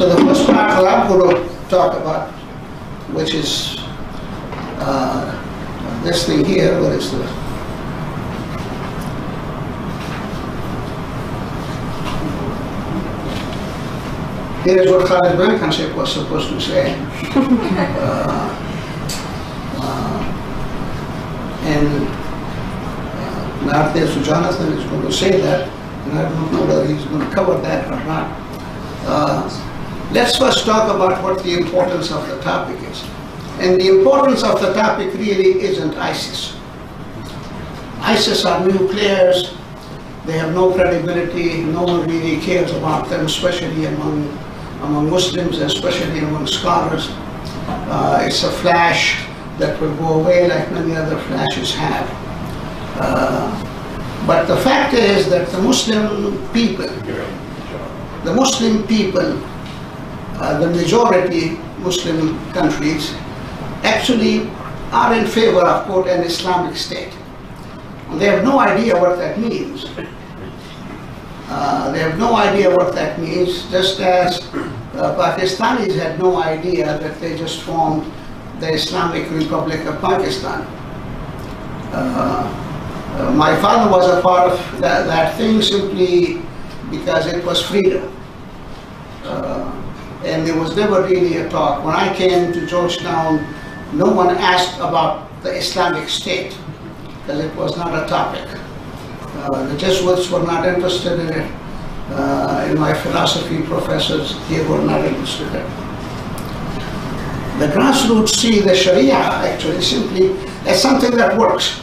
So the first part that I'm going to talk about, which is uh, this thing here, what is the Here's what Khalid Blankinship was supposed to say. Uh, uh, And uh, now there's Jonathan is going to say that, and I don't know whether he's going to cover that or not. Let's first talk about what the importance of the topic is. And the importance of the topic really isn't ISIS. ISIS are new players, they have no credibility, no one really cares about them, especially among, among Muslims, especially among scholars. Uh, it's a flash that will go away like many other flashes have. Uh, but the fact is that the Muslim people, the Muslim people, uh, the majority Muslim countries, actually are in favor of, quote, an Islamic state. They have no idea what that means. Uh, they have no idea what that means, just as uh, Pakistanis had no idea that they just formed the Islamic Republic of Pakistan. Uh, uh, my father was a part of that, that thing simply because it was freedom. Uh, and there was never really a talk. When I came to Georgetown, no one asked about the Islamic State because it was not a topic. Uh, the Jesuits were not interested in it. Uh, and my philosophy professors, they were not interested in it. The grassroots see the Sharia actually simply as something that works.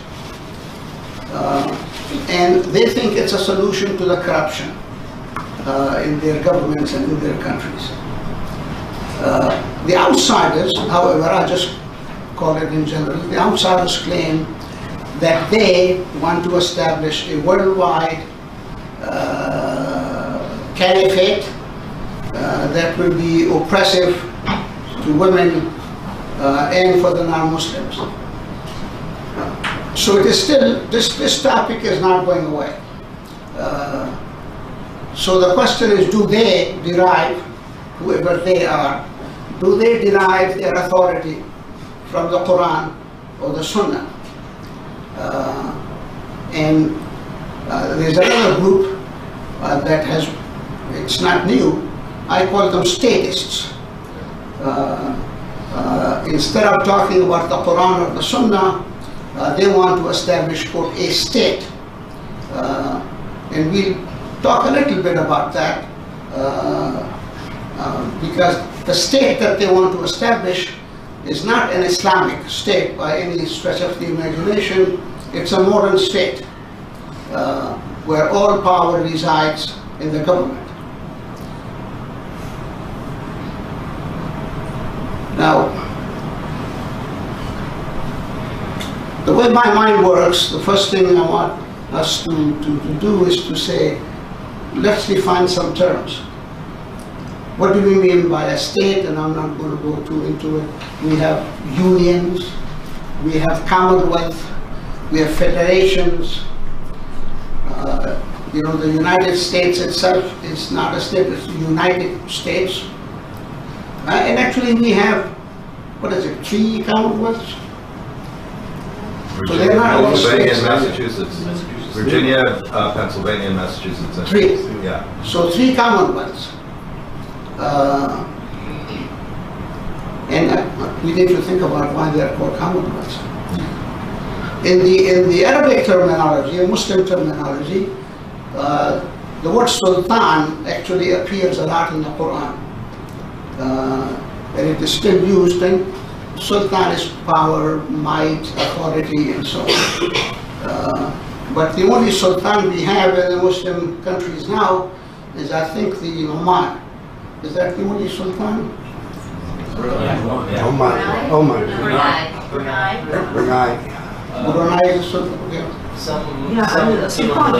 Uh, and they think it's a solution to the corruption uh, in their governments and in their countries. Uh, the outsiders, however, I just call it in general, the outsiders claim that they want to establish a worldwide uh, caliphate uh, that will be oppressive to women uh, and for the non-Muslims. So it is still, this, this topic is not going away. Uh, so the question is, do they derive, whoever they are, do they derive their authority from the Quran or the Sunnah? Uh, and uh, there's another group uh, that has, it's not new, I call them statists. Uh, uh, instead of talking about the Quran or the Sunnah, uh, they want to establish, quote, a state. And we'll talk a little bit about that uh, because the state that they want to establish is not an Islamic state by any stretch of the imagination. It's a modern state uh, where all power resides in the government. Now, the way my mind works, the first thing I want us to, to, to do is to say, let's define some terms. What do we mean by a state? And I'm not going to go too into it. We have unions, we have commonwealth, we have federations. Uh, you know, the United States itself is not a state, it's the United States. Uh, and actually we have, what is it, three commonwealths? So they're not all Pennsylvania and states. Massachusetts. Virginia, uh, Pennsylvania, and Massachusetts. and- Three. Yeah. So three commonwealths. Uh, And uh, we need to think about why they are called commonwealths. In the, in the Arabic terminology, Muslim terminology, uh, the word sultan actually appears a lot in the Quran. Uh, And it is still used, and sultan is power, might, authority, and so on. Uh, But the only sultan we have in the Muslim countries now is, I think, the Oman. Is that the only sultan? Oh my, oh my, Brunei. Brunei. Brunei. Brunei is a sultan, okay. Some, Yeah, I mean, some, that's some the of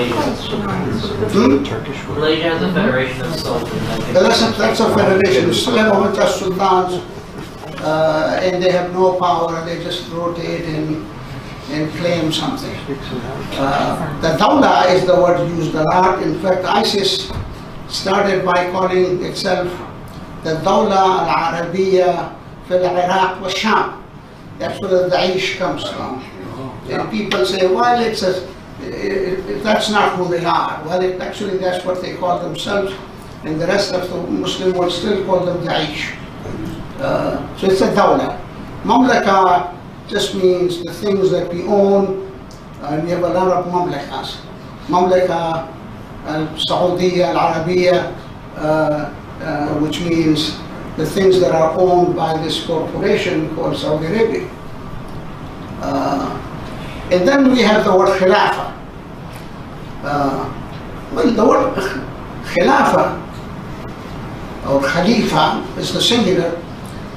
Malaysia. Turkish word. Malaysia has a federation of sultans. I think. But That's a, that's a federation, still have a sultans, uh, and they have no power, they just rotate and, and claim something. Uh, The dawla is the word used a lot. In fact, ISIS started by calling itself the Dawla al Arabiya fil Iraq wa Sham. That's where the Daesh comes from. And people say, well, it's a, it, it, that's not who they are. Well, it, actually, that's what they call themselves, and the rest of the Muslim world still call them Daesh. Uh, so it's a Dawla. Mamlaka just means the things that we own, and we have a lot of mamlakas. Mamlaka al-Saudiya, al-Arabiya, uh, uh, which means the things that are owned by this corporation called Saudi Arabia. Uh, and then we have the word khilafa. Uh, well, the word khilafa or khalifa is the singular.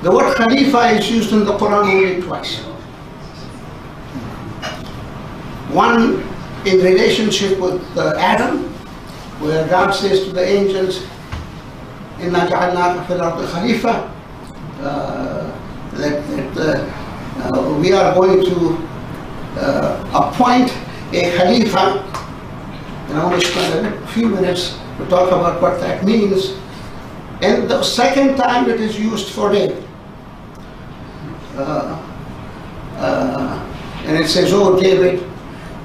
The word khalifa is used in the Quran only twice. One in relationship with uh, Adam, where God says to the angels, إِنَّا جَعَلْنَاكَ فِي الْأَرْضِ خَلِيفَةً uh, that, that uh, uh, we are going to uh, appoint a Khalifa, and I want to spend a few minutes to talk about what that means. And the second time it is used for David. Uh, uh, and it says, Oh David,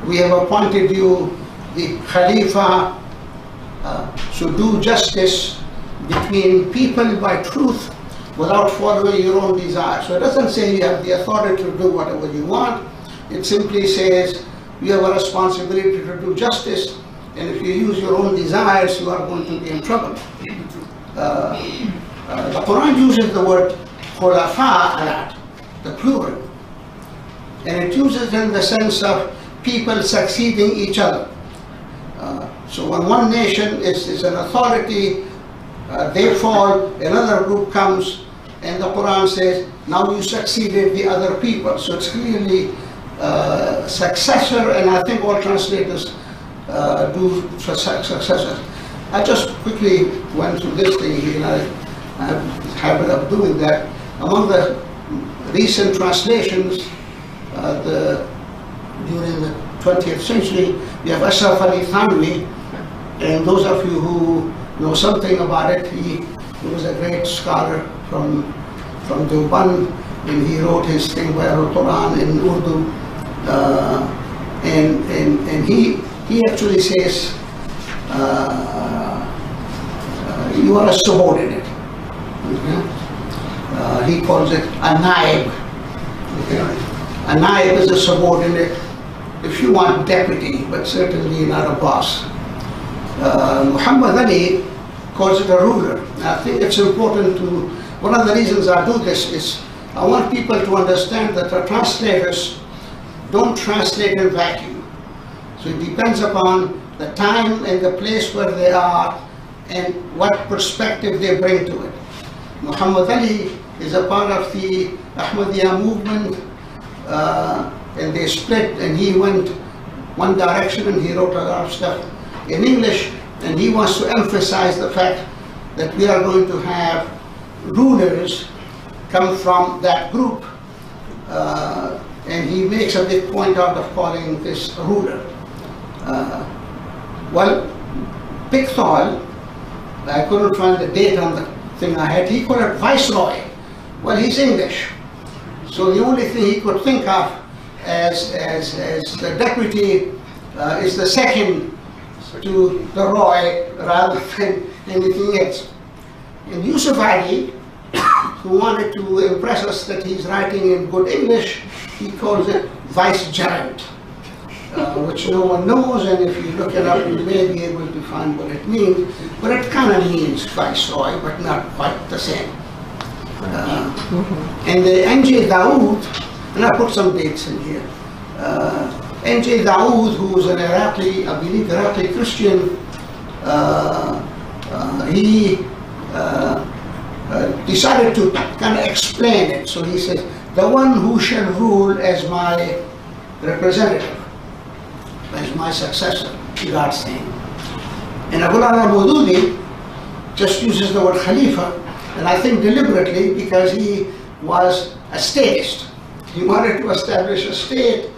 we have appointed you the Khalifa uh, to do justice between people by truth without following your own desires. So it doesn't say you have the authority to do whatever you want. It simply says you have a responsibility to do justice, and if you use your own desires, you are going to be in trouble. Uh, uh, the Quran uses the word khulafa a lot, the plural, and it uses it in the sense of people succeeding each other. So when one nation is, is an authority, uh, they fall, another group comes, and the Quran says, now you succeeded the other people. So it's clearly uh, successor, and I think all translators uh, do successor. I just quickly went through this thing, you know, I have a habit of doing that. Among the recent translations, uh, the, during the 20th century, we have Ashraf Ali Thanwi, and those of you who know something about it, he, he was a great scholar from, from Deoband, and he wrote his thing Bayan al-Quran in Urdu. Uh, and, and, and he, he actually says, uh, uh, you are a subordinate. Mhm. Uh, he calls it a naib. Okay. A naib is a subordinate, if you want deputy, but certainly not a boss. Uh, Muhammad Ali calls it a ruler. I think it's important to, one of the reasons I do this is I want people to understand that the translators don't translate in vacuum. So it depends upon the time and the place where they are and what perspective they bring to it. Muhammad Ali is a part of the Ahmadiyya movement uh, and they split and he went one direction and he wrote a lot of stuff in English and he wants to emphasize the fact that we are going to have rulers come from that group uh, and he makes a big point out of calling this ruler. Uh, well, Pickthall, I couldn't find the date on the thing I had, he called it Viceroy. Well, he's English. So the only thing he could think of as, as, as the deputy uh, is the second to the Roy rather than anything else. And Yusuf Ali, who wanted to impress us that he's writing in good English, he calls it vicegerent, uh, which no one knows, and if you look it up, you may be able to find what it means. But it kind of means viceroy, but not quite the same. Uh, and the N.J. Dawood, and I put some dates in here. Uh, N.J. Dawood, who was an Iraqi, I believe Iraqi Christian, uh, uh, he uh, uh, decided to kind of explain it. So he says, the one who shall rule as my representative, as my successor, God's saying. And Abu al-Mawdudi just uses the word Khalifa, and I think deliberately because he was a statist. He wanted to establish a state,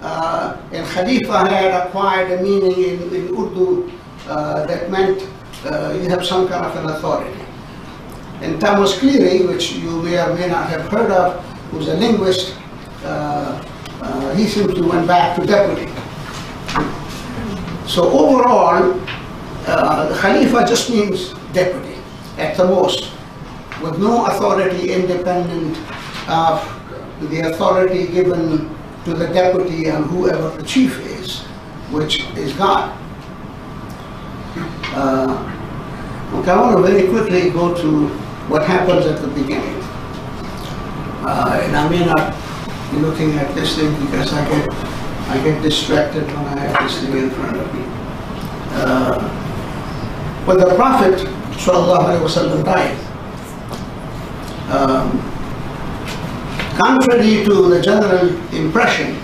uh, and Khalifa had acquired a meaning in, in Urdu uh, that meant uh, you have some kind of an authority. And Thomas Cleary, which you may or may not have heard of, who's a linguist, uh, uh, he simply went back to deputy. So overall, uh, Khalifa just means deputy at the most, with no authority independent of the authority given to the deputy and whoever the chief is, which is God. Uh, Okay, I want to very quickly go to what happens at the beginning. Uh, And I may not be looking at this thing because I get, I get distracted when I have this thing in front of me. Uh, When the Prophet wasallam died, um, contrary to the general impression,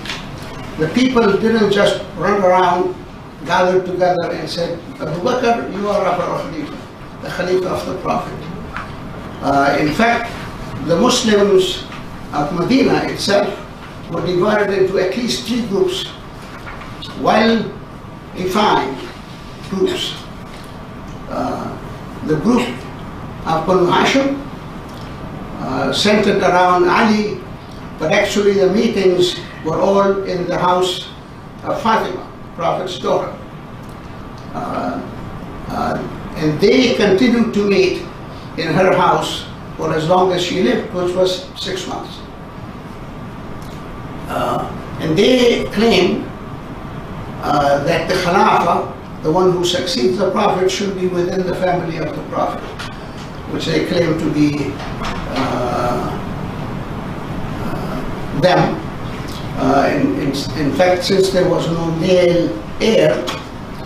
the people didn't just run around, gathered together and said, Abu Bakr, you are our Khalifa, the Khalifa of the Prophet. Uh, in fact, the Muslims of Medina itself were divided into at least three groups, well-defined groups. Uh, the group of Banu Hashim, uh, centered around Ali, but actually the meetings were all in the house of Fatima, Prophet's daughter. Uh, uh, and they continued to meet in her house for as long as she lived, which was six months. Uh, and they claim uh, that the Khalifa, the one who succeeds the Prophet, should be within the family of the Prophet, which they claim to be uh, them. Uh, in, in, in fact, since there was no male heir,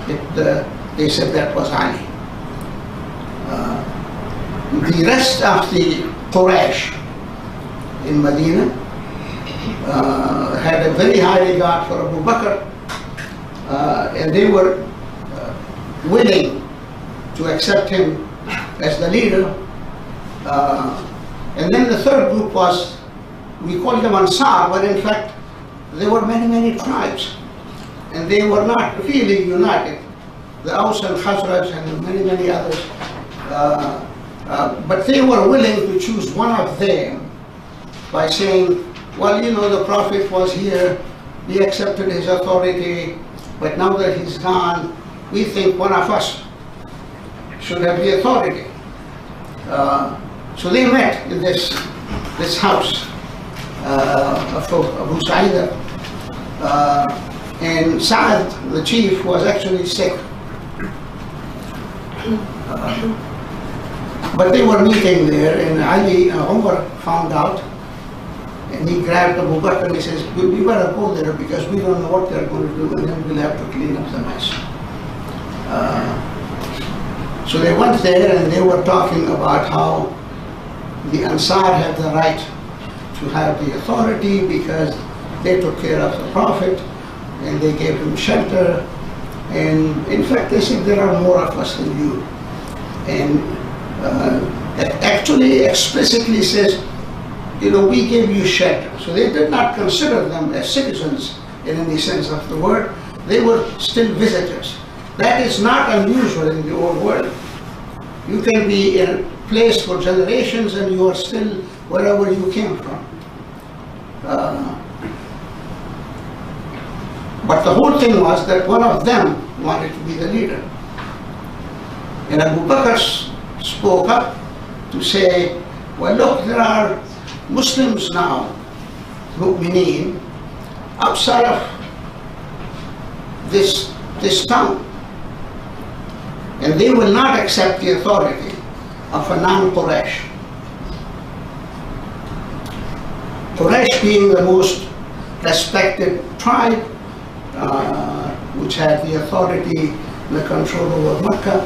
it, uh, they said that was Ali. Uh, the rest of the Quraysh in Medina uh, had a very high regard for Abu Bakr uh, and they were uh, willing to accept him as the leader. And then the third group was, we call them Ansar, but in fact there were many, many tribes and they were not really united. The Aus and Khazraj and many, many others. Uh, uh, but they were willing to choose one of them by saying, well, you know, the Prophet was here, we accepted his authority, but now that he's gone, we think one of us should have the authority. Uh, so they met in this, this house uh, of Abu Sa'id. Uh, and Saad, the chief, was actually sick. Uh, but they were meeting there, and Ali uh, Umar found out, and he grabbed Abu Bakr and he says, we, we better go there because we don't know what they're going to do, and then we'll have to clean up the mess. Uh, so they went there and they were talking about how the Ansar had the right to have the authority because they took care of the Prophet and they gave him shelter. And in fact, they said there are more of us than you. And uh, actually explicitly says, you know, we gave you shelter. So they did not consider them as citizens in any sense of the word. They were still visitors. That is not unusual in the old world. You can be in a place for generations and you are still wherever you came from. Uh, but the whole thing was that one of them wanted to be the leader. And Abu Bakr spoke up to say, well look, there are Muslims now, mu'mineen, outside of this, this town. And they will not accept the authority of a non-Quraysh. Quraysh being the most respected tribe, uh, which had the authority, the control over Mecca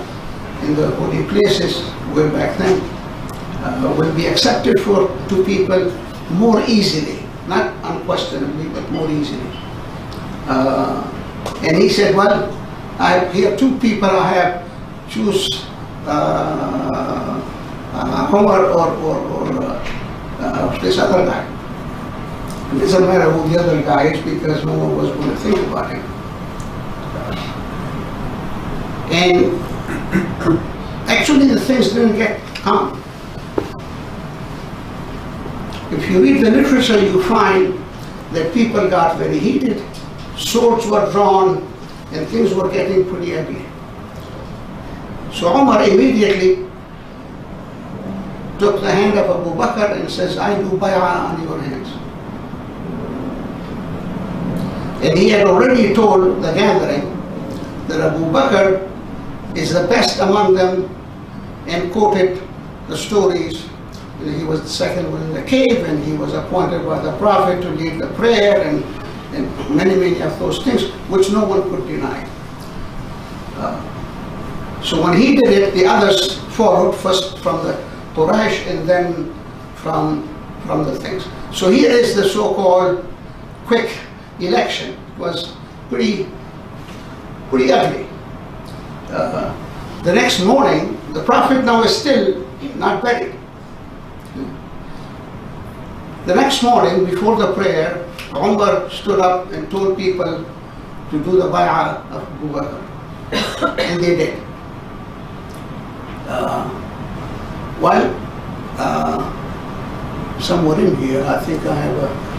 in the holy places way back then, uh, will be accepted for to people more easily, not unquestionably, but more easily. Uh, and he said, well, I here two people I have choose uh, uh, Umar or, or, or uh, uh, this other guy. It doesn't matter who the other guy is because no one was going to think about him. And actually the things didn't get calm. if you read the literature, you find that people got very heated, swords were drawn, and things were getting pretty ugly. So Omar immediately took the hand of Abu Bakr and says, I do bay'ah on your hands. And he had already told the gathering that Abu Bakr is the best among them and quoted the stories. He was the second one in the cave and he was appointed by the Prophet to lead the prayer and, and many, many of those things which no one could deny. Uh, so when he did it, the others followed first from the Quraysh and then from, from the things. So here is the so-called quick election. Was pretty, pretty ugly. Uh, the next morning, the Prophet now is still not buried. The next morning, before the prayer, Umar stood up and told people to do the bay'ah of Abu Bakr. and they did. Uh, well, uh, somewhere in here, I think I have a.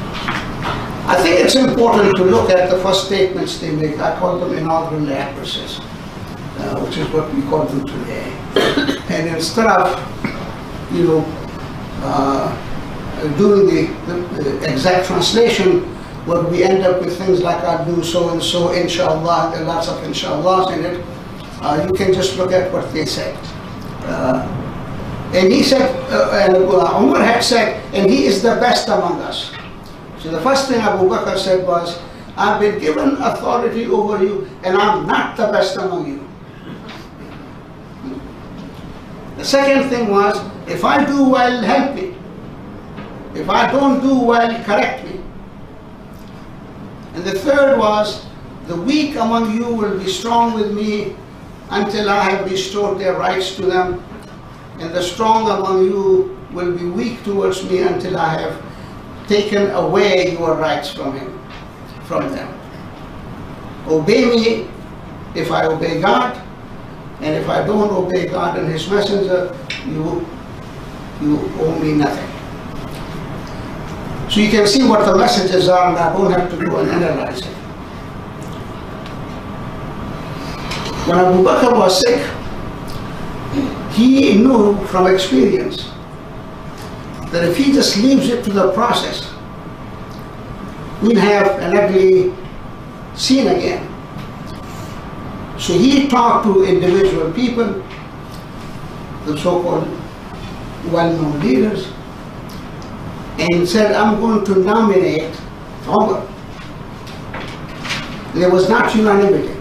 I think it's important to look at the first statements they make. I call them inaugural addresses, uh, which is what we call them today. and instead of, you know, uh, doing the, the, exact translation, what we end up with things like I'll do so and so, inshallah, there are lots of inshallahs in it, uh, you can just look at what they said. Uh, and he said, uh, and uh, Umar had said, and he is the best among us. So the first thing Abu Bakr said was, I've been given authority over you and I'm not the best among you. The second thing was, if I do well, help me. If I don't do well, correct me. And the third was, the weak among you will be strong with me until I have restored their rights to them. And the strong among you will be weak towards me until I have taken away your rights from him, from them. Obey me if I obey God, and if I don't obey God and His messenger, you, you owe me nothing. So you can see what the messages are, and I don't have to go and analyze it. When Abu Bakr was sick, he knew from experience that if he just leaves it to the process, we'll have an ugly scene again. So he talked to individual people, the so-called well-known leaders, and said, I'm going to nominate Umar. There was not unanimity.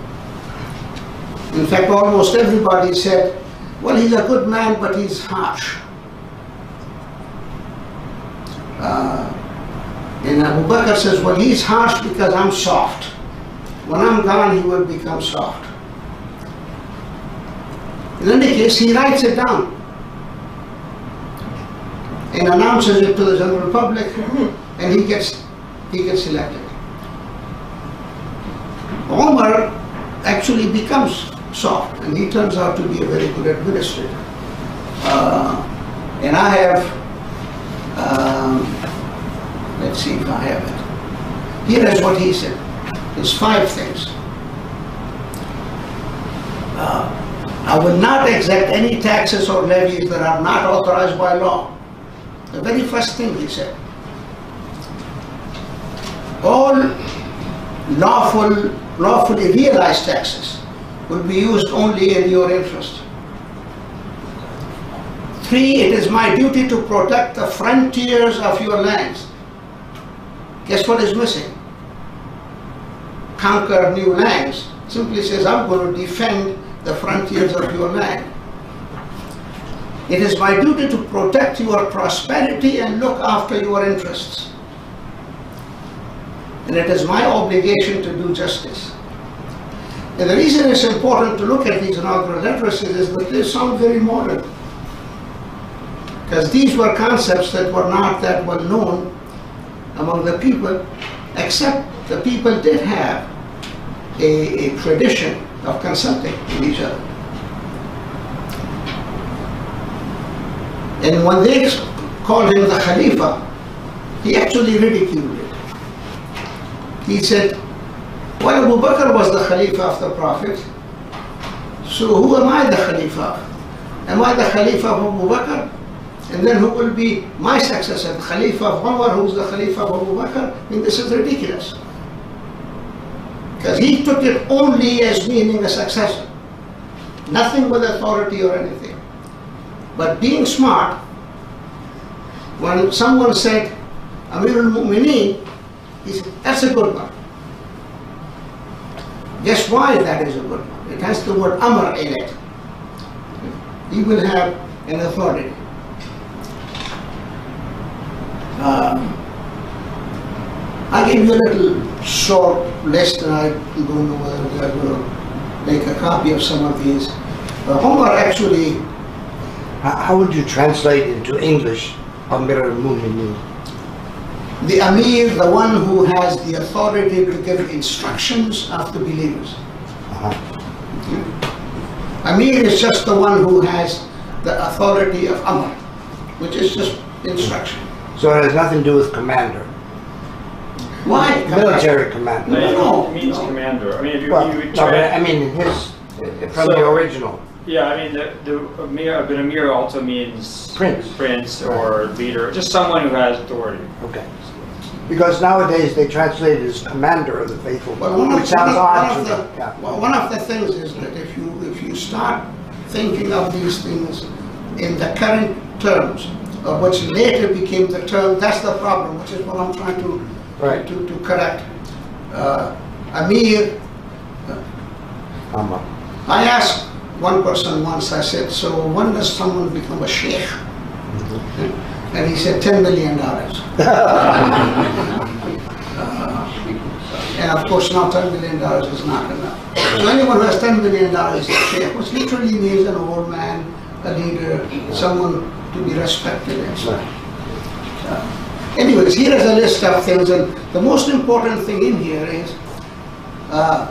In fact, almost everybody said, well, he's a good man, but he's harsh. Uh, and Abu Bakr says, well, he's harsh because I'm soft. When I'm gone, he will become soft. In any case, he writes it down and announces it to the general public, and he gets he gets elected. Omar actually becomes soft, and he turns out to be a very good administrator. Uh, and I have, um, let's see if I have it. Here is what he said. There's five things. Uh, I will not exact any taxes or levies that are not authorized by law. The very first thing he said. All lawful, lawfully realized taxes will be used only in your interest. Three, it is my duty to protect the frontiers of your lands. Guess what is missing? Conquer new lands. Simply says, I'm going to defend the frontiers of your land. It is my duty to protect your prosperity and look after your interests. And it is my obligation to do justice. And the reason it's important to look at these inaugural addresses is that they sound very modern. Because these were concepts that were not that well known among the people, except the people did have a, a tradition of consulting with each other. And when they called him the Khalifa, he actually ridiculed it. He said, well, Abu Bakr was the Khalifa of the Prophet, so who am I the Khalifa? Am I the Khalifa of Abu Bakr? And then who will be my successor, the Khalifa of Umar, who's the Khalifa of Abu Bakr? I mean, this is ridiculous. Because he took it only as meaning a successor, nothing with authority or anything. But being smart, when someone said, Amir al-Mu'mineen, he said, that's a good one. Guess why that is a good one? It has the word Amr in it. He will have an authority. Um, I gave you a little short list, and I don't know whether going to make a copy of some of these. Uh, Omar actually, How, would you translate into English Amir al-Mu'mineen? the Amir, the one who has the authority to give instructions of the believers. Uh-huh. Amir is just the one who has the authority of Amr, which is just instruction. So it has nothing to do with commander, Why? military commander. No, no, It means no. commander. I mean, if you, Well, you no, I mean, his, from the original. yeah, I mean, the, the Amir, but Amir also means Prince. prince or leader, just someone who has authority. Okay. Because nowadays they translate it as commander of the faithful, But one of, which sounds one odd of to the, them. Yeah. well, one of the things is that if you, if you start thinking of these things in the current terms, of which later became the term, that's the problem, which is what I'm trying to, Right. to, to correct. Uh, Amir, Amr. I asked one person once, I said, so when does someone become a sheikh? And he said, $10 million. And of course, now $10 million is not enough. So anyone who has $10 million is a sheikh, which literally means an old man, a leader, someone to be respected and so on. Anyways, here is a list of things, and the most important thing in here is uh,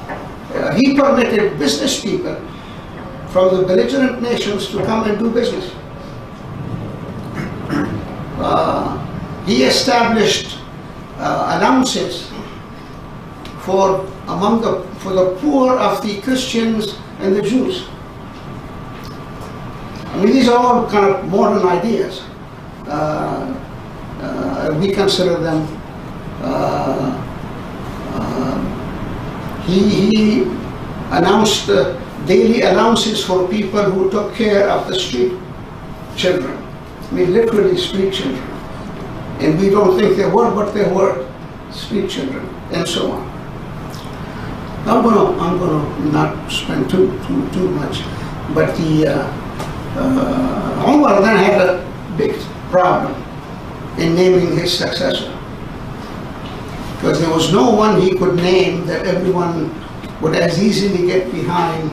uh, he permitted business people from the belligerent nations to come and do business. Uh, he established uh, allowances for among the for the poor of the Christians and the Jews. I mean, these are all kind of modern ideas. Uh, uh, we consider them. Uh, uh, he, he announced uh, daily allowances for people who took care of the street children. I mean, literally street children. And we don't think they were, but they were street children, and so on. I'm gonna, I'm gonna not spend too, too, too much, but the, uh, uh, Umar then had a big problem in naming his successor. Because there was no one he could name that everyone would as easily get behind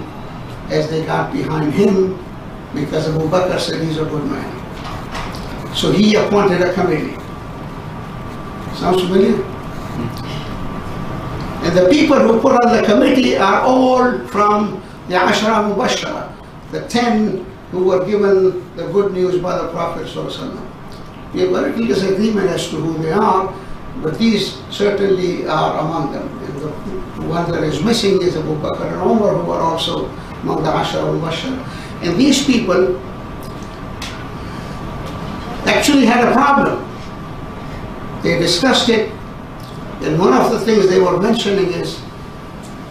as they got behind him, because Abu Bakr said he's a good man. So he appointed a committee. Sounds familiar? And the people who put on the committee are all from the Ashra Mubashara, the ten who were given the good news by the Prophet. We have a little disagreement as to who they are, but these certainly are among them. And the one that is missing is Abu Bakr and Umar, who are also among the Ashra Mubashara. And these people actually had a problem. They discussed it, and one of the things they were mentioning is,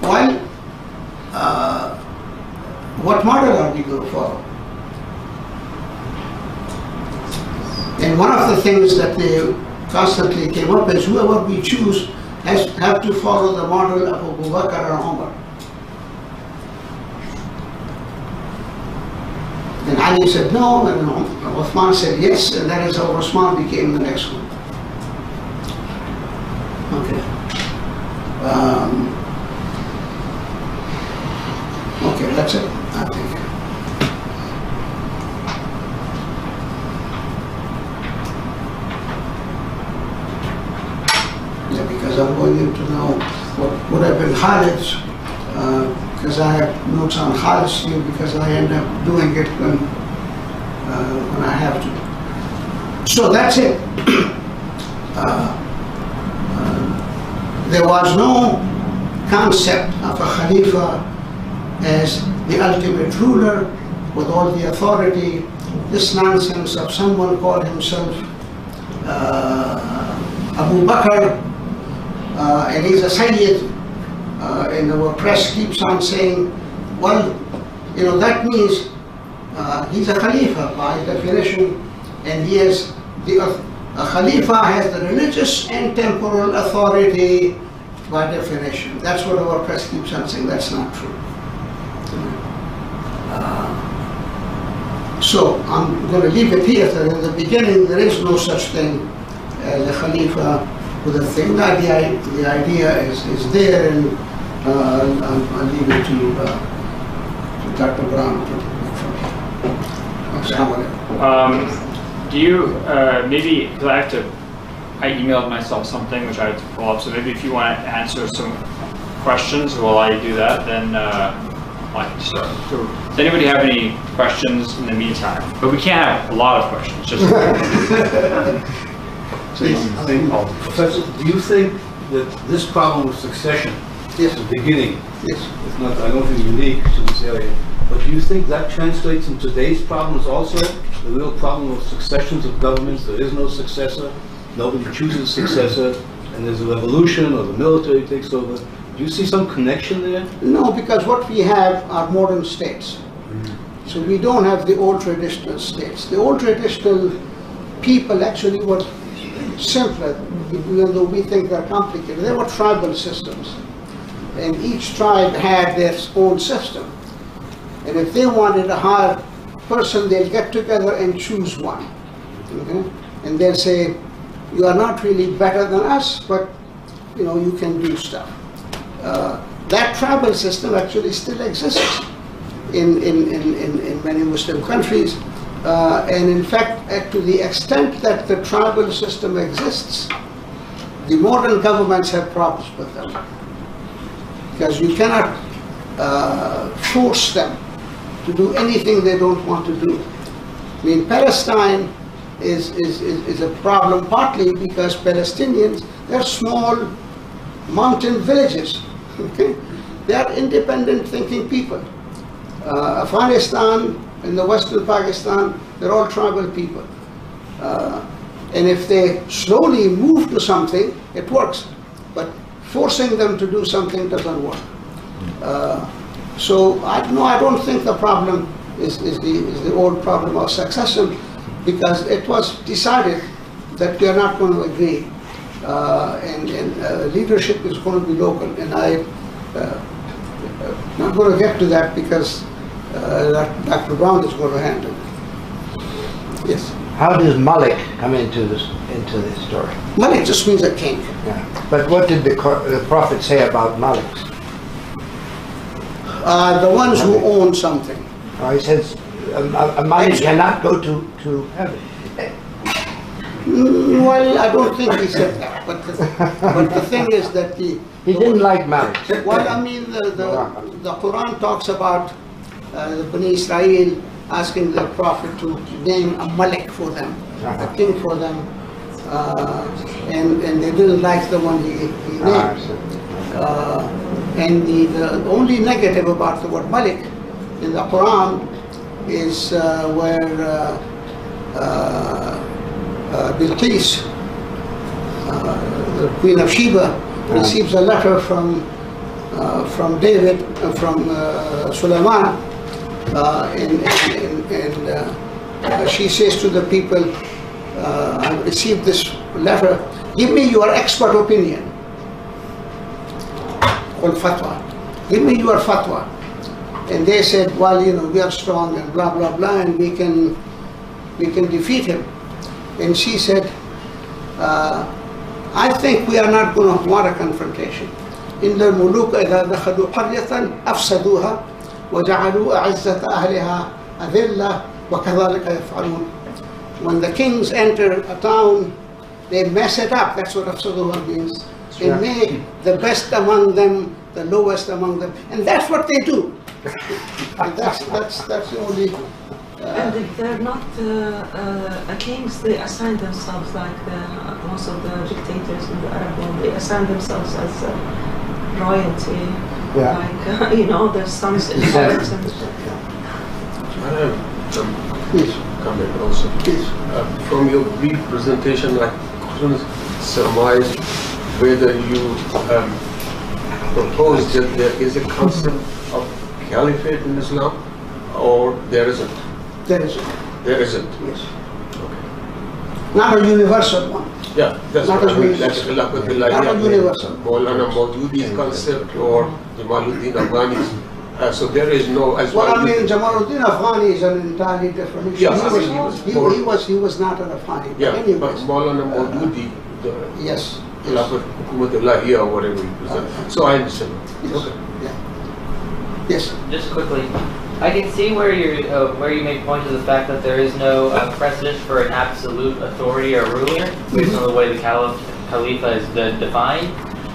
well, uh, what model are we going to follow? And one of the things that they constantly came up is whoever we choose has have to follow the model of Abu Bakr and Umar. And Ali said no, and Uthman said yes, and that is how Uthman became the next one. Okay. Um, okay, that's it, I think. Yeah, because I'm going what would have been Khalid's, because I have notes on Khalid's here because I end up doing it when, uh, when I have to. So that's it. uh, uh, there was no concept of a Khalifa as the ultimate ruler with all the authority. This nonsense of someone called himself uh, Abu Bakr uh, and he's a Sayyid, uh, and our press keeps on saying, well, you know, that means uh, he's a Khalifa by definition, and he has the a Khalifa has the religious and temporal authority by definition. That's what our press keeps on saying. That's not true. Uh, so I'm going to leave it here. In the beginning, there is no such thing as a Khalifa with a thing. Now, the, the idea is, is there, and uh, I'll, I'll leave it to, uh, to Dr. Brown to. Um, do you, uh, maybe, because I have to, I emailed myself something which I have to pull up, so maybe if you want to answer some questions while I do that, then, uh, I can start. So, Does anybody have any questions in the meantime? But we can't have a lot of questions, just. Professor, do you think that this problem of succession, Yes. the beginning, Yes. it's not, I don't think unique to this area, but do you think that translates in today's problems also? The real problem of successions of governments, there is no successor, nobody chooses a successor, and there's a revolution or the military takes over. Do you see some connection there? No, because what we have are modern states. Hmm. So we don't have the old traditional states. The old traditional people actually were simpler, even though we think they're complicated. They were tribal systems. And each tribe had their own system. And if they wanted a higher person, they'll get together and choose one. Okay? And they'll say, you are not really better than us, but you know, you can do stuff. Uh, that tribal system actually still exists in, in, in, in, in many Muslim countries. Uh, and in fact, uh, to the extent that the tribal system exists, the modern governments have problems with them. Because you cannot uh, force them to do anything they don't want to do. I mean, Palestine is, is, is, is a problem partly because Palestinians, they're small mountain villages, okay? They are independent thinking people. Uh, Afghanistan and the western Pakistan, they're all tribal people. Uh, and if they slowly move to something, it works. But forcing them to do something doesn't work. Uh, so I, no, I don't think the problem is, is, the, is the old problem of succession because it was decided that we are not going to agree uh, and, and uh, leadership is going to be local. And I, uh, I'm not going to get to that because uh, Dr. Brown is going to handle. Yes. How does Malik come into this, into this story? Malik just means a king. Yeah. But what did the, the prophet say about Maliks? Uh, the ones who own something. Oh, he says a, a- Malik cannot go to, to heaven. Mm, Well, I don't think he said that, but the, but the thing is that the. He didn't like Malik. Well, I mean, the, the, the Quran talks about the Bani Israel asking their prophet to name a Malik for them, a king for them, uh, and, and they didn't like the one he, he Ah, named. Uh, and the, the only negative about the word Malik in the Quran is uh, where uh, uh, uh, Bilqis, uh, the Queen of Sheba, receives a letter from uh, from David, uh, from uh, Sulaiman, uh, and, and, and uh, uh, she says to the people, uh, I've received this letter, give me your expert opinion called fatwa. Give me your fatwa. And they said, well, you know, we are strong and blah, blah, blah, and we can, we can defeat him. And she said, uh, I think we are not going to want a confrontation. إن الملوك إذا دخلوا قرية أفسدوها وجعلوا أعزة أهلها أذلة وكذلك يفعلون. When the kings enter a town, they mess it up. That's what أفسدوها means. They Sure. make the best among them the lowest among them, and that's what they do. And that's that's that's the only uh, And if they're not uh, uh, kings, they assign themselves like the, most of the dictators in the Arab world. They assign themselves as uh, royalty, Yeah. like uh, you know, their sons in Exactly. and I have some Please, comment also. please. Uh, From your brief presentation, I couldn't surmise whether you um, propose that there is a concept of caliphate in Islam or there isn't? There isn't. There isn't? yes. Okay. Not a universal one. Yeah, that's Not what I a mean, universal. like Khilafat Not a universal. Maulana Maududi's concept or Jamaluddin Afghani's. Uh, So there is no, as Well, well. I mean, Jamaluddin Afghani is an entirely different issue. Yeah, He was, he was he more- he was, he was not an Afghani. Yeah, but Anyways, Maulana Maududi, the yes, yes, Khilafat Hukumatullah or whatever he presents. So I understand. yes, Okay. yeah. Yes, Just quickly, I can see where you uh, where you make point to the fact that there is no uh, precedent for an absolute authority or ruler based on the way the caliph, Khalifa is de- defined.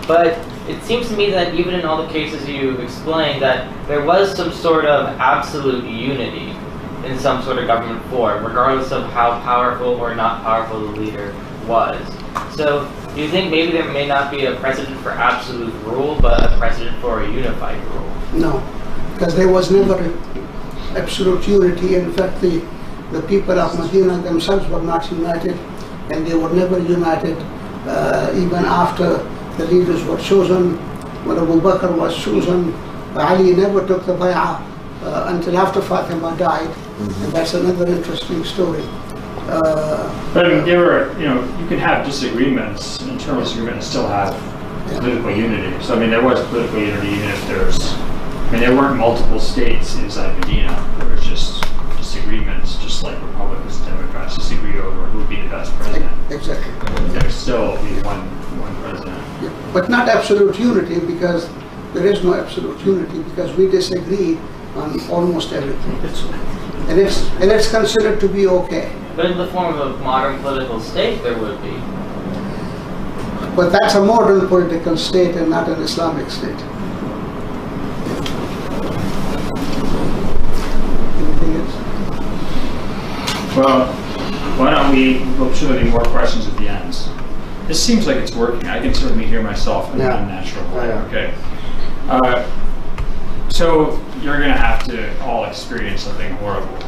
But it seems to me that even in all the cases you explained, that there was some sort of absolute unity in some sort of government form, regardless of how powerful or not powerful the leader was. So, do you think maybe there may not be a precedent for absolute rule, but a precedent for a unified rule? no, because there was never absolute unity. In fact, the, the people of Medina themselves were not united, and they were never united uh, even after the leaders were chosen. When Abu Bakr was chosen, Ali never took the bay'ah uh, until after Fatima died, and that's another interesting story. Uh, But I mean, there were, you know, you can have disagreements, internal disagreement, and still have political unity. So I mean, there was political unity even if there's, I mean, there weren't multiple states inside Medina. There was just disagreements, just like Republicans and Democrats disagree over who would be the best president. exactly. There's still only one, one president. Yeah, But not absolute unity because there is no absolute unity because we disagree on almost everything. And it's, and it's considered to be okay. But in the form of a modern political state, there would be. But that's a modern political state and not an Islamic state. Anything else? Well, why don't we, we'll sure there'll be more questions at the end. This seems like it's working. I can certainly hear myself in an Yeah. unnatural Yeah, way. yeah. Okay. Uh, so you're gonna have to all experience something horrible.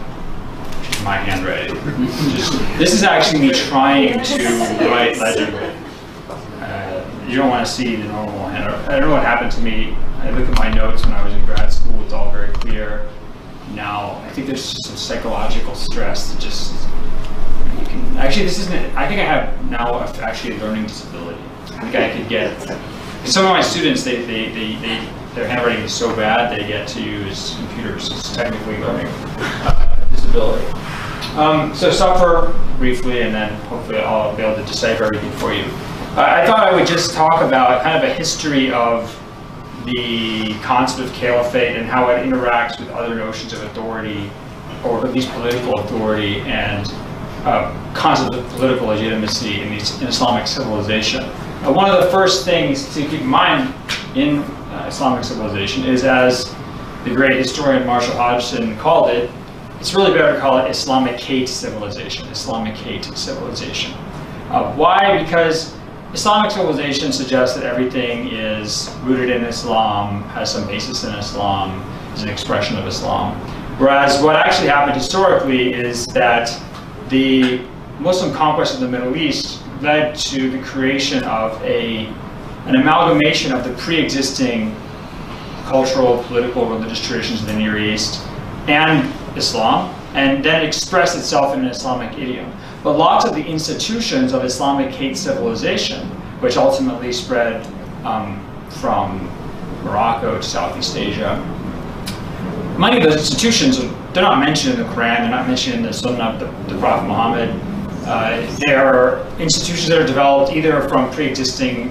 My handwriting. Just, this is actually me trying to write legibly. Uh, you don't want to see the normal handwriting. I don't know what happened to me. I look at my notes when I was in grad school. It's all very clear. Now, I think there's some psychological stress that just you can actually this isn't I think I have now actually a learning disability. I think I could get some of my students they, they, they, they their handwriting is so bad they get to use computers. It's technically learning uh, disability. Um, so suffer briefly and then hopefully I'll be able to decipher everything for you. I thought I would just talk about kind of a history of the concept of caliphate and how it interacts with other notions of authority, or at least political authority, and uh, concept of political legitimacy in, in Islamic civilization. Uh, one of the first things to keep in mind in uh, Islamic civilization is, as the great historian Marshall Hodgson called it, it's really better to call it Islamicate civilization, Islamicate civilization. Uh, why? Because Islamic civilization suggests that everything is rooted in Islam, has some basis in Islam, is an expression of Islam. Whereas what actually happened historically is that the Muslim conquest of the Middle East led to the creation of a, an amalgamation of the pre-existing cultural, political, religious traditions of the Near East and Islam, and then expressed itself in an Islamic idiom. But lots of the institutions of Islamicate civilization, which ultimately spread um, from Morocco to Southeast Asia, many of those institutions, they're not mentioned in the Quran, they're not mentioned in the Sunnah of the, the Prophet Muhammad. Uh, they're institutions that are developed either from pre-existing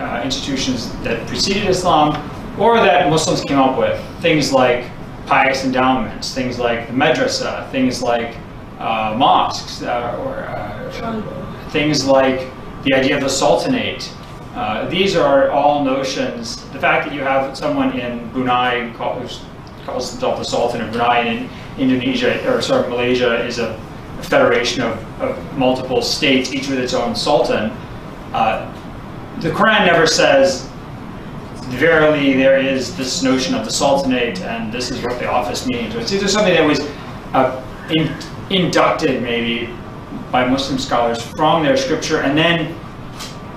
uh, institutions that preceded Islam or that Muslims came up with. Things like pious endowments, things like the madrasa, things like uh, mosques, uh, or uh, things like the idea of the sultanate. Uh, these are all notions. The fact that you have someone in Brunei who calls, himself the Sultan of Brunei, and in, Indonesia, or sorry, Malaysia is a federation of, of multiple states, each with its own sultan. The Quran never says, verily there is this notion of the sultanate and this is what the office means. It's either something that was uh, in, inducted maybe by Muslim scholars from their scripture and then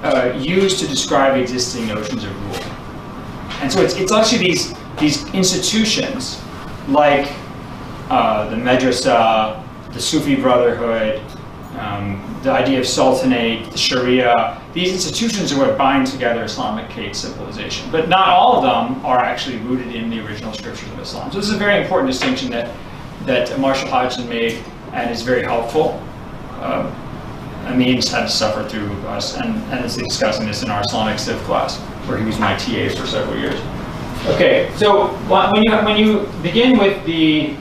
uh, used to describe existing notions of rule. And so it's, it's actually these, these institutions like uh, the Madrasa, the Sufi Brotherhood, um, the idea of sultanate, the Sharia, these institutions are what bind together Islamic civilization. But not all of them are actually rooted in the original scriptures of Islam. So this is a very important distinction that, that Marshall Hodgson made and is very helpful. Um, Amin's had to suffer through us, and, and is discussing this in our Islamic Civ class, where he was my TA for several years. Okay, so when you when you begin with the,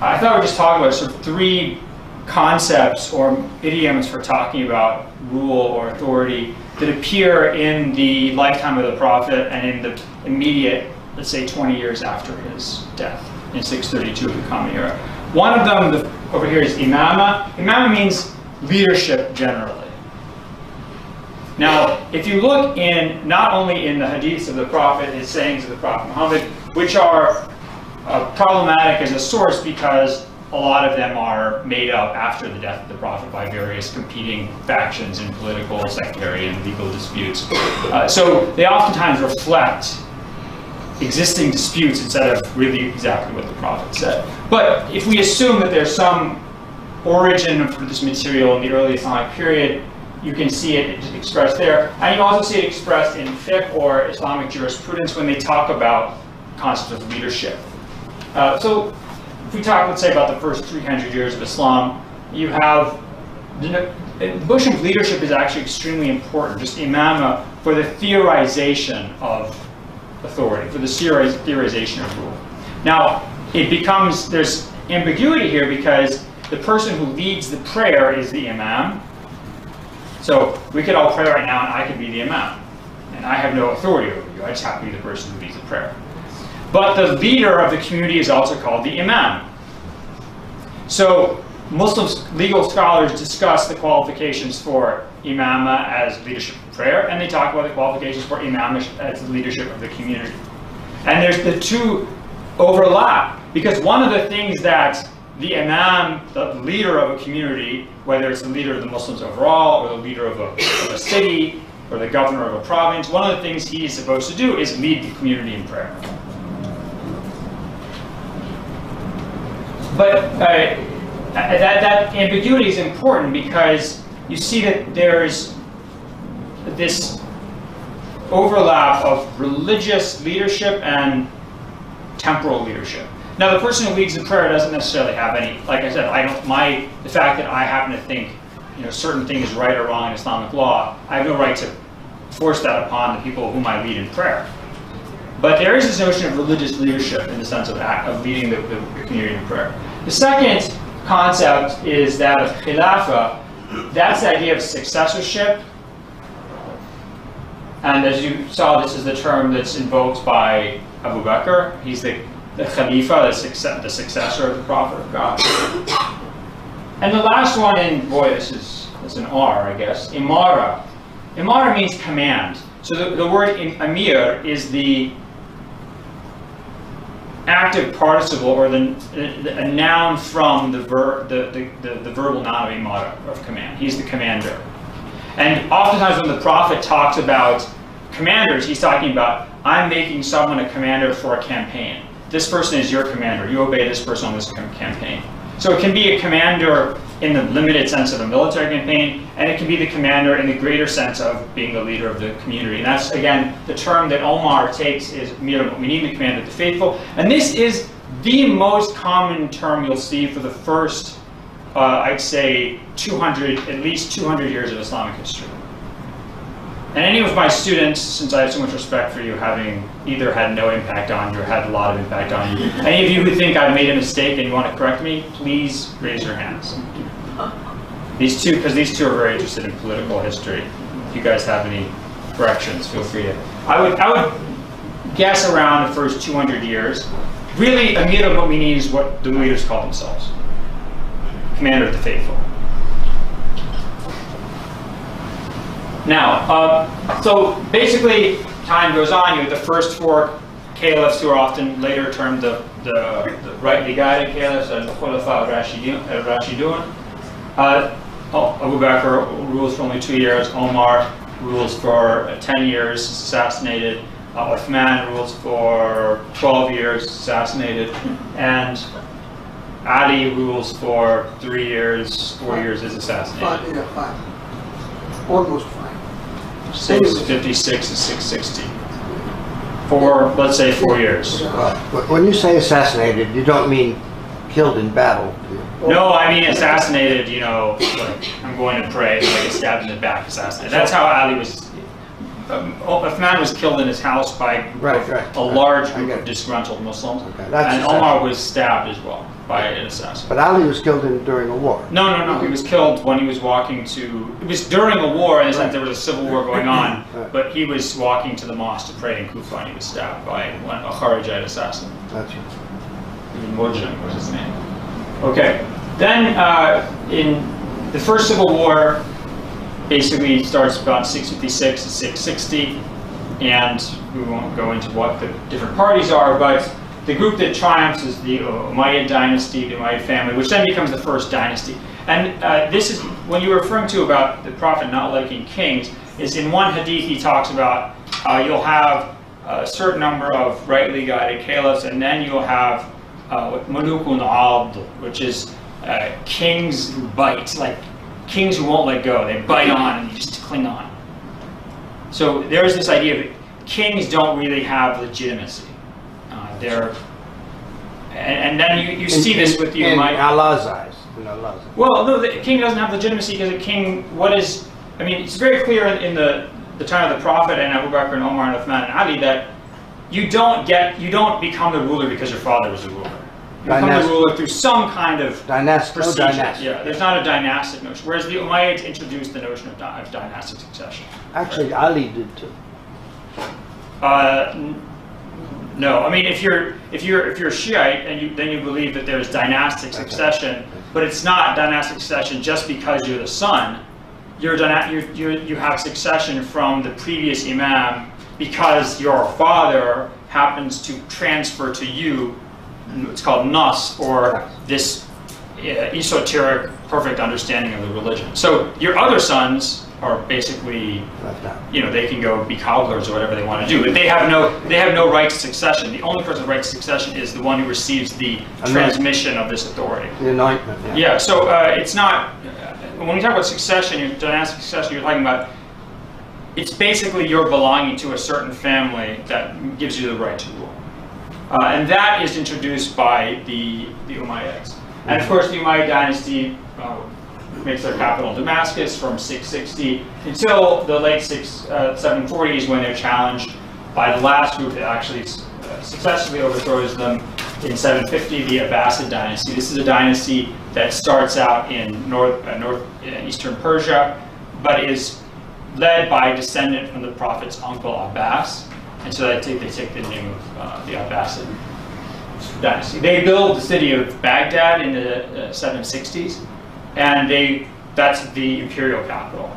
I thought we were just talking about sort of three concepts or idioms for talking about rule or authority that appear in the lifetime of the prophet and in the immediate, let's say, 20 years after his death in 632 of the Common Era. One of them the, over here is imama. Imama means leadership generally. Now, if you look in not only in the hadiths of the Prophet, his sayings of the Prophet Muhammad, which are uh, problematic as a source because a lot of them are made up after the death of the Prophet by various competing factions in political, sectarian, and legal disputes. Uh, so they oftentimes reflect existing disputes instead of really exactly what the Prophet said. But if we assume that there's some origin for this material in the early Islamic period, you can see it expressed there. And you also see it expressed in fiqh or Islamic jurisprudence when they talk about concepts of leadership. Uh, so if we talk, let's say, about the first 300 years of Islam, you have the, the notion of leadership is actually extremely important, just imama, for the theorization of authority, for the theorization of rule. Now, it becomes, there's ambiguity here because the person who leads the prayer is the imam. So we could all pray right now and I could be the imam. And I have no authority over you. I just have to be the person who leads the prayer. But the leader of the community is also called the imam. So Muslim legal scholars discuss the qualifications for imama as leadership prayer, and they talk about the qualifications for imam as the leadership of the community. And there's the two overlap because one of the things that the imam, the leader of a community, whether it's the leader of the Muslims overall or the leader of a, of a city or the governor of a province, one of the things he is supposed to do is lead the community in prayer. But uh, that, that ambiguity is important because you see that there's this overlap of religious leadership and temporal leadership. Now, the person who leads the prayer doesn't necessarily have any, like I said, I don't, my, the fact that I happen to think, you know, certain things right or wrong in Islamic law, I have no right to force that upon the people whom I lead in prayer. But there is this notion of religious leadership in the sense of, act, of leading the, the, community in prayer. The second concept is that of khilafah. That's the idea of successorship. And as you saw, this is the term that's invoked by Abu Bakr. He's the, the Khalifa, the, the successor of the Prophet of God. And the last one, and boy, this is, it's an R, I guess, Imara. Imara means command. So the, the word Amir is the active participle or the, the, a noun from the, ver, the, the, the, the verbal noun of imara, of command. He's the commander. And oftentimes when the prophet talks about commanders, he's talking about, I'm making someone a commander for a campaign. This person is your commander. You obey this person on this campaign. So it can be a commander in the limited sense of a military campaign, and it can be the commander in the greater sense of being the leader of the community. And that's, again, the term that Omar takes is Mir al-Mu'mineen, the commander of the faithful. And this is the most common term you'll see for the first, uh, I'd say, 200, at least 200 years of Islamic history. And any of my students, since I have so much respect for you, having either had no impact on you or had a lot of impact on you, any of you who think I've made a mistake and you want to correct me, please raise your hands. These two, because these two are very interested in political history. If you guys have any corrections, feel free to. I would, I would guess around the first 200 years. really, Amir al-Mu'minin is what the leaders call themselves. Commander of the faithful. Now, uh, so basically, time goes on. You have the first four caliphs who are often later termed the, the, the rightly guided caliphs, the Khulafa al-Rashidun. al-Rashidun. Uh, oh, Abu Bakr rules for only two years. Omar rules for uh, 10 years, assassinated. Uh, Uthman rules for 12 years, assassinated. And Ali rules for three years, four years, is assassinated. Five, yeah, five. Almost five. 656 to 660. For, let's say, four years. Well, When you say assassinated, you don't mean killed in battle. do you? No, I mean assassinated, you know, like, I'm going to pray, like stabbed in the back, assassinated. That's how Ali was, um, man was killed in his house by a Right, right. a large I group get of it. disgruntled Muslims. Okay, that's And Omar was stabbed as well by an assassin. But Ali was killed in, during a war. No, no, no. He was killed when he was walking to. It was during a war, in the sense there was a civil war going on. Right. But he was walking to the mosque to pray in Kufa, and he was stabbed by one, a Kharijite assassin. That's Ibn Muljam was his name. Okay. Then uh, in the first civil war, basically starts about 656 to 660, and we won't go into what the different parties are, but the group that triumphs is the Umayyad dynasty, the Umayyad family, which then becomes the first dynasty. And uh, this is when you were referring to about the prophet not liking kings. Is in one hadith he talks about uh, you'll have a certain number of rightly guided caliphs, and then you'll have uh, mulukun abd, which is uh, kings who bite, like kings who won't let go. They bite on and you just cling on. So there's this idea that kings don't really have legitimacy. They're, and, and then you, you see this with you In. Allah's eyes. In Allah's eyes. Well, no, the king doesn't have legitimacy because a king, what is, I mean, it's very clear in the, the time of the Prophet and Abu Bakr and Omar and Uthman and Ali that you don't get, you don't become the ruler because your father was a ruler. You become the ruler through some kind of Dynastic. No dynastic. Yeah, there's not a dynastic notion. Whereas the Umayyads introduced the notion of, dy- of dynastic succession. Actually, Ali did too. Uh, no, I mean if you're if you're if you're Shiite and you then you believe that there's dynastic succession, but it's not dynastic succession just because you're the son. You're, dyna- you're, you're you have succession from the previous imam because your father happens to transfer to you. It's called nas or this uh, esoteric perfect understanding of the religion. So your other sons are basically you know, they can go be cobblers or whatever they want to do, but they have no, they have no right to succession. The only person with right to succession is the one who receives the transmission of this authority. The anointment. Yeah. Yeah, so uh, it's not, when we talk about succession, your dynastic succession, you're talking about, it's basically you're belonging to a certain family that gives you the right to rule. Uh, and that is introduced by the, the Umayyads. And of course, the Umayyad dynasty uh, makes their capital Damascus from 660 until the late six, uh, 740s when they're challenged by the last group that actually uh, successfully overthrows them in 750, the Abbasid dynasty. This is a dynasty that starts out in north, uh, north uh, Persia, but is led by a descendant from the prophet's uncle Abbas. And so they take, they take the name of uh, the Abbasid dynasty. They build the city of Baghdad in the uh, 760s, and they that's the imperial capital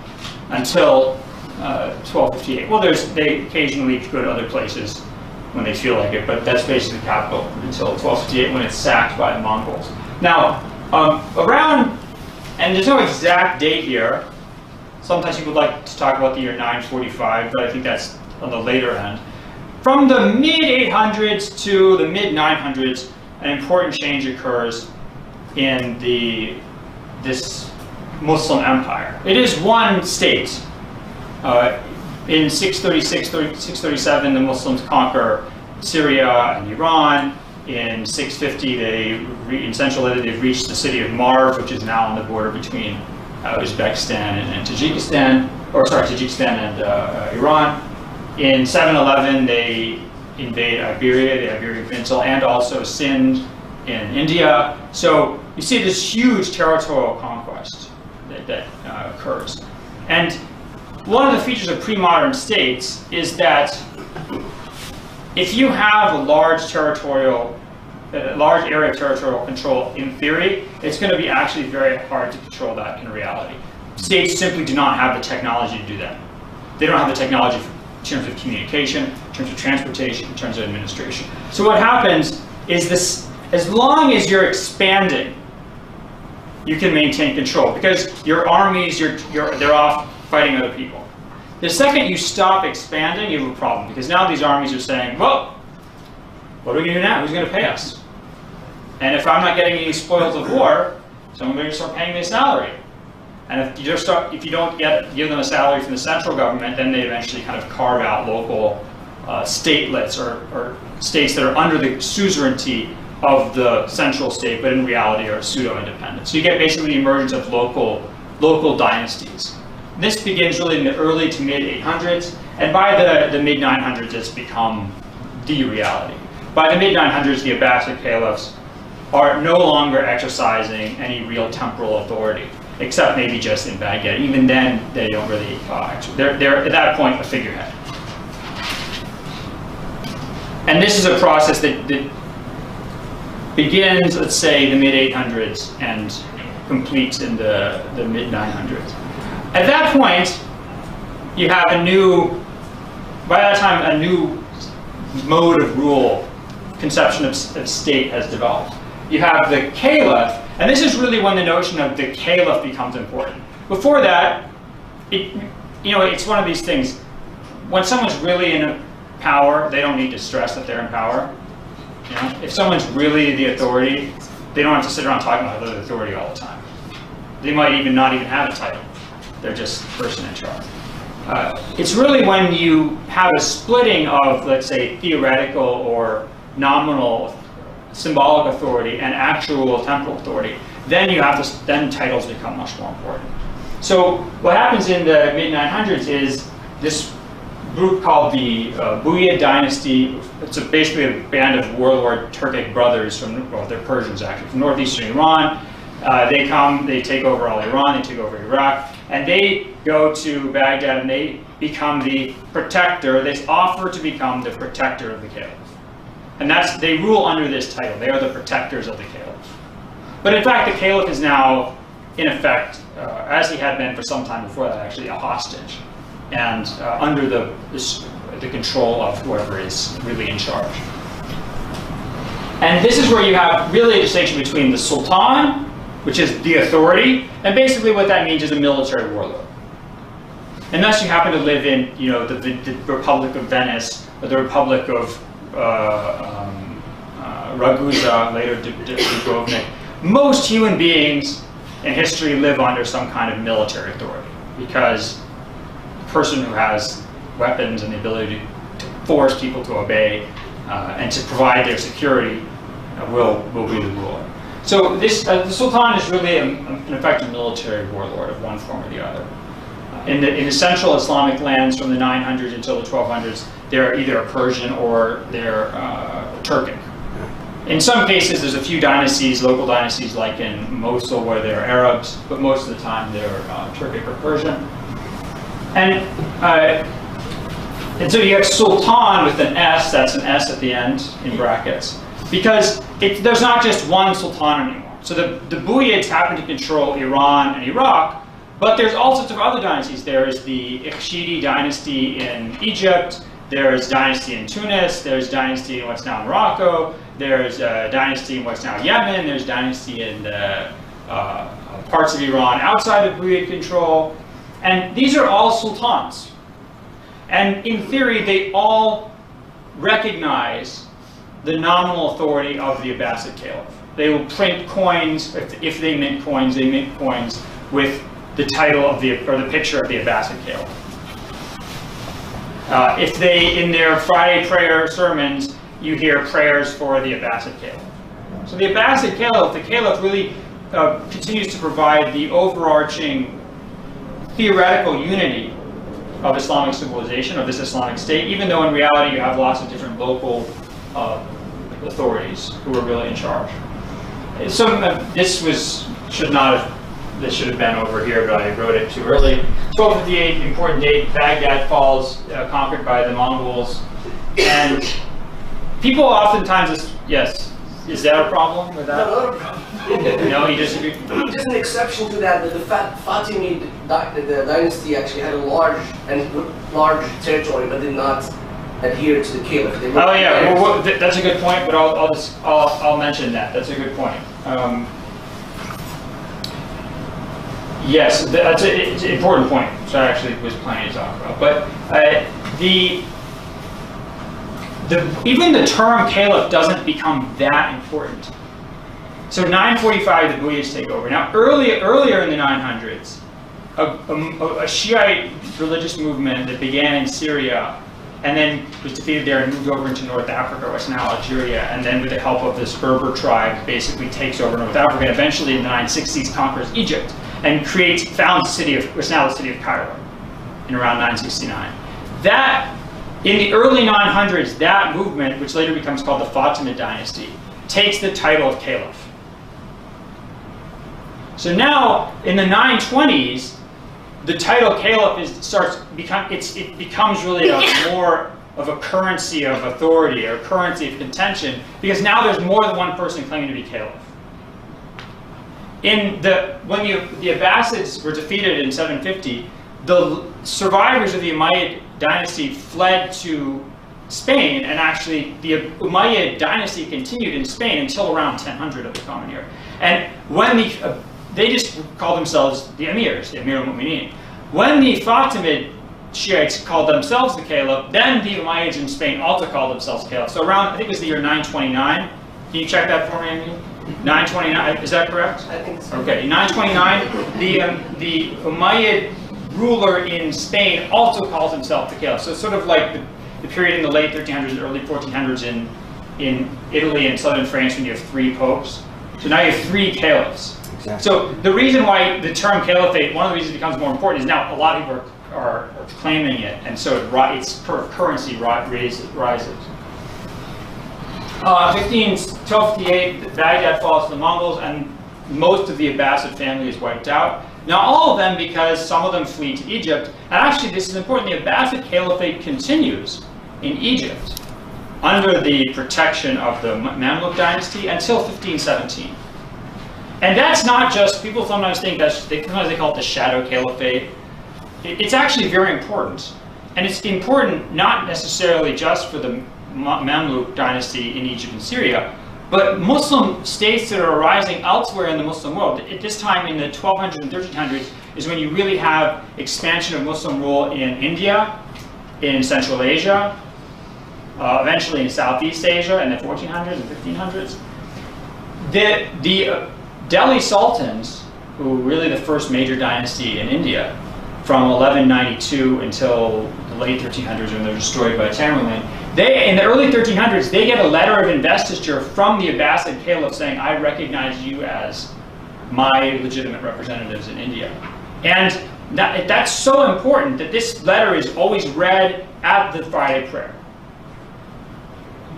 until uh, 1258. Well, there's they occasionally go to other places when they feel like it, but that's basically the capital until 1258 when it's sacked by the Mongols. Now, um, around, and there's no exact date here. Sometimes people like to talk about the year 945, but I think that's on the later end. From the mid 800s to the mid 900s, an important change occurs in the this Muslim empire. It is one state. Uh, in 636, 637, the Muslims conquer Syria and Iran. In 650, they re- in Central Asia they've reached the city of Marv, which is now on the border between uh, Uzbekistan and, and Tajikistan, or sorry, Tajikistan and uh, Iran. In 711, they invade Iberia, the Iberian Peninsula, and also Sindh in India. So you see this huge territorial conquest that, that uh, occurs. And one of the features of pre-modern states is that if you have a large territorial a large area of territorial control in theory, it's going to be actually very hard to control that in reality. States simply do not have the technology to do that. They don't have the technology in terms of communication, in terms of transportation, in terms of administration. So what happens is this, as long as you're expanding, you can maintain control because your armies, you're, you're, they're off fighting other people. The second you stop expanding, you have a problem because now these armies are saying, well, what are we going to do now? Who's going to pay us? And if I'm not getting any spoils of war, someone's going to start paying me a salary. And if you just start, if you don't get give them a salary from the central government, then they eventually kind of carve out local uh, statelets or, or states that are under the suzerainty of the central state, but in reality are pseudo-independent. So you get basically the emergence of local local dynasties. This begins really in the early to mid 800s, and by the, the mid 900s, it's become the reality. By the mid 900s, the Abbasid caliphs are no longer exercising any real temporal authority, except maybe just in Baghdad. Even then, they don't really, uh, they're, they're at that point a figurehead. And this is a process that, that begins, let's say, the mid 800s and completes in the, the mid 900s. At that point, you have a new, by that time, a new mode of rule, conception of, of state has developed. You have the caliph, and this is really when the notion of the caliph becomes important. Before that, it, you know, it's one of these things. When someone's really in power, they don't need to stress that they're in power. You know, if someone's really the authority, they don't have to sit around talking about their authority all the time. They might even not even have a title. They're just person in charge. Uh, it's really when you have a splitting of, let's say, theoretical or nominal symbolic authority and actual temporal authority, then you have to, then titles become much more important. So what happens in the mid 900s is this group called the uh, dynasty. It's a, basically a band of warlord Turkic brothers from, well, they're Persians actually, from northeastern Iran. Uh, they come, they take over all Iran, they take over Iraq, and they go to Baghdad and they become the protector. They offer to become the protector of the caliph. And that's, they rule under this title. They are the protectors of the caliph. But in fact, the caliph is now, in effect, uh, as he had been for some time before that, actually a hostage and uh, under the, the, control of whoever is really in charge. And this is where you have really a distinction between the sultan, which is the authority, and basically what that means is a military warlord. Unless you happen to live in, you know, the, the, the Republic of Venice or the Republic of uh, um, uh, Ragusa, later Dubrovnik, most human beings in history live under some kind of military authority because person who has weapons and the ability to, force people to obey uh, and to provide their security uh, will, will be the ruler. So this, uh, the Sultan is really a, an effective military warlord of one form or the other. Uh, in the, in the central Islamic lands from the 900s until the 1200s, they're either Persian or they're uh, Turkic. In some cases, there's a few dynasties, local dynasties like in Mosul where they're Arabs, but most of the time they're uh, Turkic or Persian. And, uh, and so you have Sultan with an S, that's an S at the end in brackets, because it, there's not just one Sultan anymore. So the, the Buyids happen to control Iran and Iraq, but there's all sorts of other dynasties. There is the Ikhshidi dynasty in Egypt, there's dynasty in Tunis, there's dynasty in what's now Morocco, there's a dynasty in what's now Yemen, there's dynasty in the uh, parts of Iran outside of Buyid control, and these are all sultans. And in theory, they all recognize the nominal authority of the Abbasid Caliph. They will print coins, if, they mint coins, they mint coins with the title of the, or the picture of the Abbasid Caliph. Uh, if they, in their Friday prayer sermons, you hear prayers for the Abbasid Caliph. So the Abbasid Caliph, the Caliph really uh, continues to provide the overarching theoretical unity of Islamic civilization, of this Islamic state, even though in reality you have lots of different local uh, authorities who are really in charge. So this was should not have this should have been over here, but I wrote it too early. 1258, important date. Baghdad falls, uh, conquered by the Mongols, and people oftentimes, yes. Is that a problem with No, that? not a problem. No, you disagree? Just an exception to that, that the Fatimid dy- the dynasty actually had a large and large territory, but did not adhere to the caliph. Oh, yeah, well, th- that's a good point, but I'll, I'll just, I'll, I'll mention that, that's a good point. Um, Yes, that's a, it's an important point, which I actually was planning to talk about, but, uh, the, the, even the term caliph doesn't become that important. So 945, the Buyids take over. Now, early, earlier in the 900s, a, a, a Shiite religious movement that began in Syria and then was defeated there and moved over into North Africa, what's now Algeria, and then with the help of this Berber tribe, basically takes over North Africa, and eventually in the 960s conquers Egypt, and creates, founds the city of, what's now the city of Cairo, in around 969. That, in the early 900s, that movement, which later becomes called the Fatimid dynasty, takes the title of caliph. So now, in the 920s, the title caliph is starts become it's it becomes really a more of a currency of authority or currency of contention because now there's more than one person claiming to be caliph. In the when the the Abbasids were defeated in 750, the survivors of the Umayyad dynasty fled to Spain, and actually the Umayyad dynasty continued in Spain until around 1000 of the Common Era. And when the uh, they just called themselves the emirs, the Emir al-Mu'minin. When the Fatimid Shiites called themselves the Caliph, then the Umayyads in Spain also called themselves Caliph. So around, I think it was the year 929. Can you check that for me, Emil? 929, is that correct? I think so. Okay, 929, the, um, the Umayyad ruler in Spain also calls himself the Caliph. So it's sort of like the, the period in the late 1300s, early 1400s in, in Italy and southern France when you have three popes. So now you have three caliphs. Exactly. So the reason why the term caliphate, one of the reasons it becomes more important is now a lot of people are, are, claiming it, and so it, its currency rises. Uh, 15, 1258, Baghdad falls to the Mongols, and most of the Abbasid family is wiped out. Now, all of them because some of them flee to Egypt, and actually, this is important. The Abbasid Caliphate continues in Egypt under the protection of the Mamluk dynasty until 1517. And that's not just, people sometimes think that, they, sometimes they call it the shadow caliphate. It- It's actually very important. And it's important not necessarily just for the Mamluk dynasty in Egypt and Syria, but Muslim states that are arising elsewhere in the Muslim world. At this time in the 1200s and 1300s is when you really have expansion of Muslim rule in India, in Central Asia, uh, eventually in Southeast Asia in the 1400s and 1500s. The, the uh, Delhi Sultans, who were really the first major dynasty in India, from 1192 until the late 1300s when they're destroyed by Tamerlane, they, in the early 1300s, they get a letter of investiture from the Abbasid Caliph saying, I recognize you as my legitimate representatives in India. And that, that's so important that this letter is always read at the Friday prayer.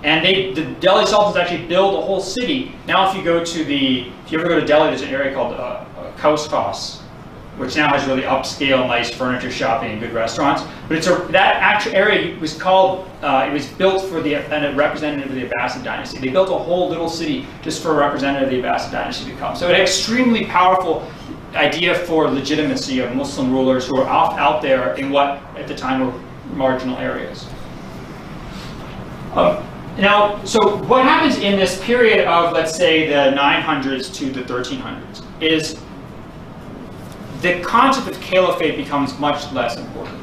And they, the Delhi Sultans actually built a whole city. Now, if you go to the, if you ever go to Delhi, there's an area called uh, uh, which now has really upscale, nice furniture shopping and good restaurants. But it's a, that actual area was called, uh, it was built for the a representative of the Abbasid dynasty. They built a whole little city just for a representative of the Abbasid dynasty to come. So an extremely powerful idea for legitimacy of Muslim rulers who are out, out there in what at the time were marginal areas. Um, now, so what happens in this period of, let's say, the 900s to the 1300s is the concept of caliphate becomes much less important.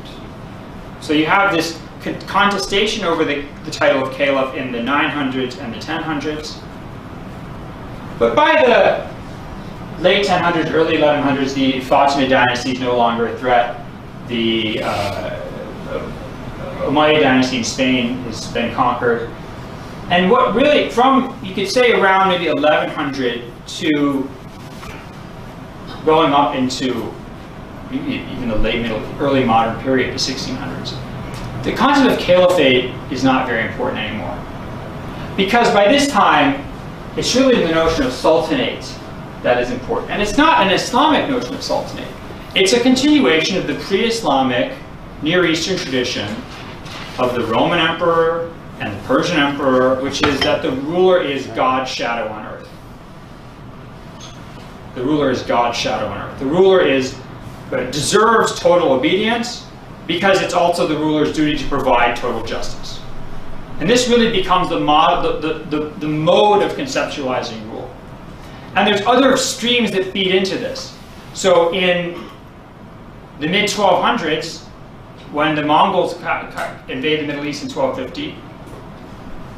So you have this contestation over the, the title of caliph in the 900s and the 1000s. But by the late 1000s, early 1100s, the Fatimid dynasty is no longer a threat. The uh, Umayyad dynasty in Spain has been conquered. And what really, from, you could say around maybe 1100 to going up into maybe even the late middle, early modern period, the 1600s, the concept of caliphate is not very important anymore. Because by this time, it's really the notion of sultanate that is important. And it's not an Islamic notion of sultanate. It's a continuation of the pre-Islamic Near Eastern tradition of the Roman emperor and the Persian emperor, which is that the ruler is God's shadow on earth. The ruler is God's shadow on earth. The ruler is deserves total obedience because it's also the ruler's duty to provide total justice. And this really becomes the, mod, the, the, the, mode of conceptualizing rule. And there's other streams that feed into this. So in the mid 1200s, when the Mongols invade the Middle East in 1250,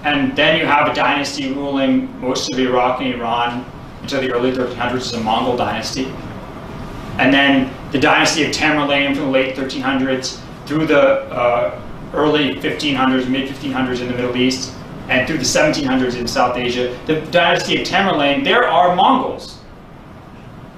and then you have a dynasty ruling most of Iraq and Iran until the early 1300s as a Mongol dynasty. And then the dynasty of Tamerlane from the late 1300s through the uh, early 1500s, mid 1500s in the Middle East, and through the 1700s in South Asia. The dynasty of Tamerlane, there are Mongols.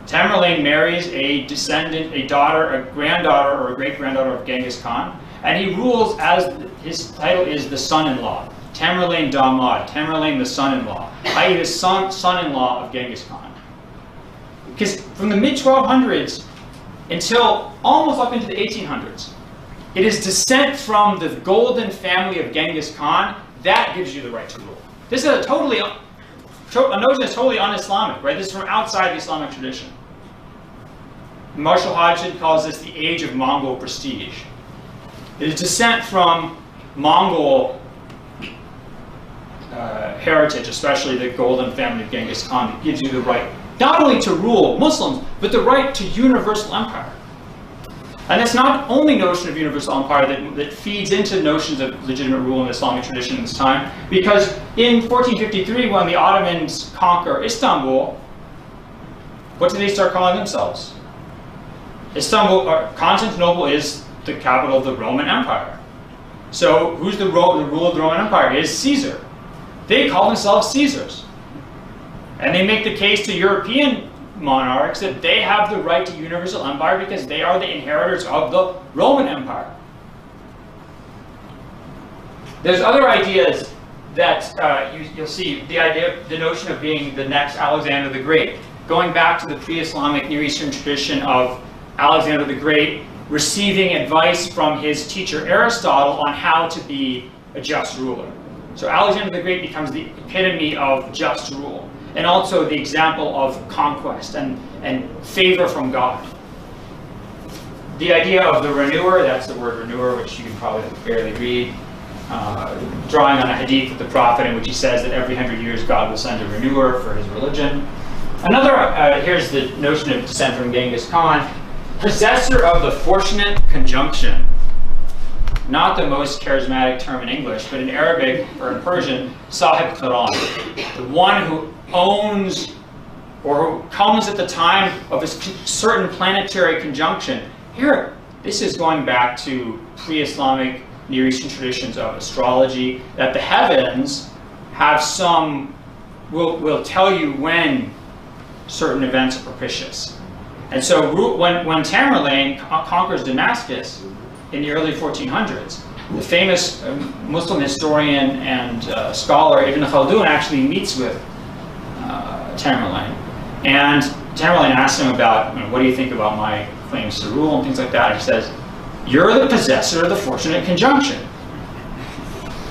Tamerlane marries a descendant, a daughter, a granddaughter, or a great granddaughter of Genghis Khan, and he rules as his title is the son-in-law. Tamerlane Damad, Tamerlane the son-in-law, i.e., the son, son-in-law of Genghis Khan. Because from the mid 1200s until almost up into the 1800s, it is descent from the golden family of Genghis Khan that gives you the right to rule. This is a totally a notion that's totally un-Islamic, right? This is from outside the Islamic tradition. Marshall Hodgson calls this the age of Mongol prestige. It is descent from Mongol uh, heritage, especially the golden family of Genghis Khan, that gives you the right not only to rule Muslims, but the right to universal empire. And it's not only notion of universal empire that, that feeds into notions of legitimate rule in Islamic tradition in this time, because in 1453, when the Ottomans conquer Istanbul, what do they start calling themselves? Istanbul, or Constantinople is the capital of the Roman Empire. So who's the, ro- the rule of the Roman Empire? Is Caesar. They call themselves Caesars. And they make the case to European monarchs that they have the right to universal empire because they are the inheritors of the Roman Empire. There's other ideas that uh, you, you'll see the idea, the notion of being the next Alexander the Great, going back to the pre-Islamic Near Eastern tradition of Alexander the Great receiving advice from his teacher Aristotle on how to be a just ruler. So Alexander the Great becomes the epitome of just rule and also the example of conquest and, and favor from God. The idea of the renewer, that's the word renewer, which you can probably barely read, uh, drawing on a hadith of the Prophet in which he says that every hundred years God will send a renewer for his religion. Another, uh, here's the notion of descent from Genghis Khan, possessor of the fortunate conjunction. Not the most charismatic term in English, but in Arabic or in Persian, Sahib Qiran, the one who owns or who comes at the time of a certain planetary conjunction. Here, this is going back to pre-Islamic Near Eastern traditions of astrology, that the heavens have some, will, will tell you when certain events are propitious. And so when, when Tamerlane conquers Damascus in the early 1400s, the famous um, Muslim historian and uh, scholar Ibn Khaldun actually meets with uh, Tamerlane. And Tamerlane asks him about, you know, what do you think about my claims to rule and things like that. and He says, you're the possessor of the fortunate conjunction.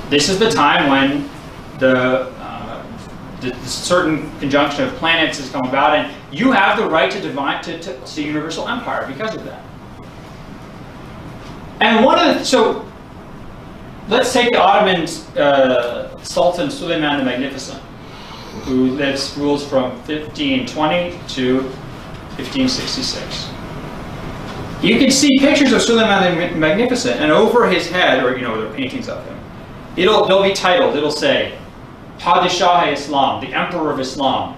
This is the time when the, uh, the, the certain conjunction of planets has come about, and you have the right to divine to, to, to universal empire because of that. And one of the, so let's take the Ottoman uh, Sultan Suleiman the Magnificent, who lives rules from 1520 to 1566. You can see pictures of Suleiman the Magnificent, and over his head, or you know, there are paintings of him. It'll they'll be titled. It'll say, Padishah Islam, the Emperor of Islam.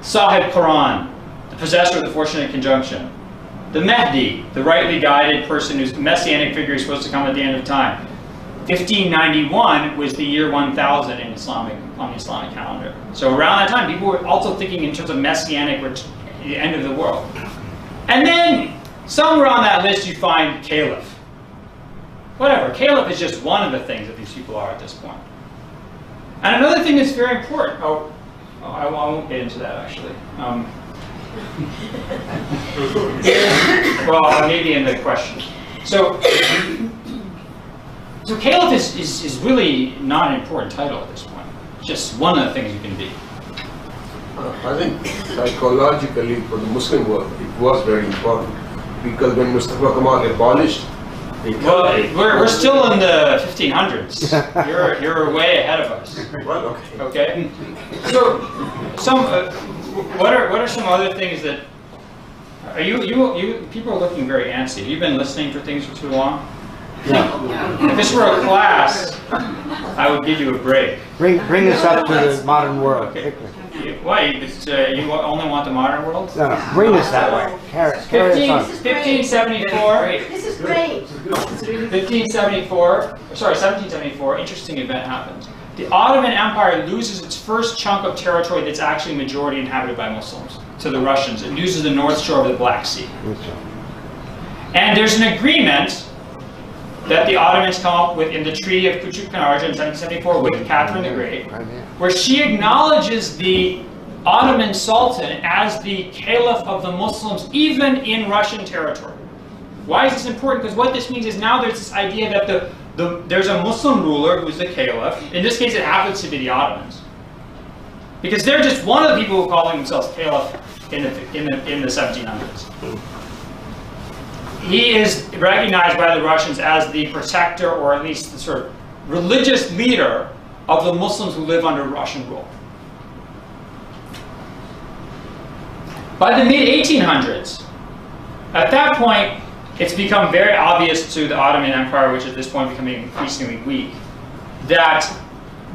Sahib Qiran, the possessor of the fortunate conjunction. The Mahdi, the rightly guided person whose messianic figure is supposed to come at the end of time. 1591 was the year 1000 in Islamic on the Islamic calendar. So around that time, people were also thinking in terms of messianic, the end of the world. And then somewhere on that list you find caliph. Whatever, caliph is just one of the things that these people are at this point. And another thing that's very important, oh, oh I won't get into that actually. Um, well, maybe in the question. So, so caliph is, is, is really not an important title at this point. It's just one of the things you can be. I think psychologically for the Muslim world, it was very important because when Mustafa Kemal abolished Well, we're, we're still in the 1500s. You're, you're way ahead of us. Well, okay. Okay. So, some uh, what are what are some other things that are you you you people are looking very antsy. You've you been listening for things for too long? If this were a class, I would give you a break. Bring, bring us up to the modern world, Okay. Why? You, uh, you only want the modern world? No, no, bring us that way. Carry, carry 15, 1574. This is great. 1574, sorry, 1774, interesting event happens. The Ottoman Empire loses its first chunk of territory that's actually majority inhabited by Muslims to the Russians. It loses the north shore of the Black Sea. And there's an agreement that the Ottomans come up with in the Treaty of Pınarcık in 1774 with Catherine the Great, where she acknowledges the Ottoman Sultan as the caliph of the Muslims, even in Russian territory. Why is this important? Because what this means is now there's this idea that the, the there's a Muslim ruler who's the caliph. In this case, it happens to be the Ottomans, because they're just one of the people who are calling themselves caliph in the in the in the 1700s. He is recognized by the Russians as the protector, or at least the sort of religious leader of the Muslims who live under Russian rule. By the mid 1800s, at that point, it's become very obvious to the Ottoman Empire, which at this point becoming increasingly weak, that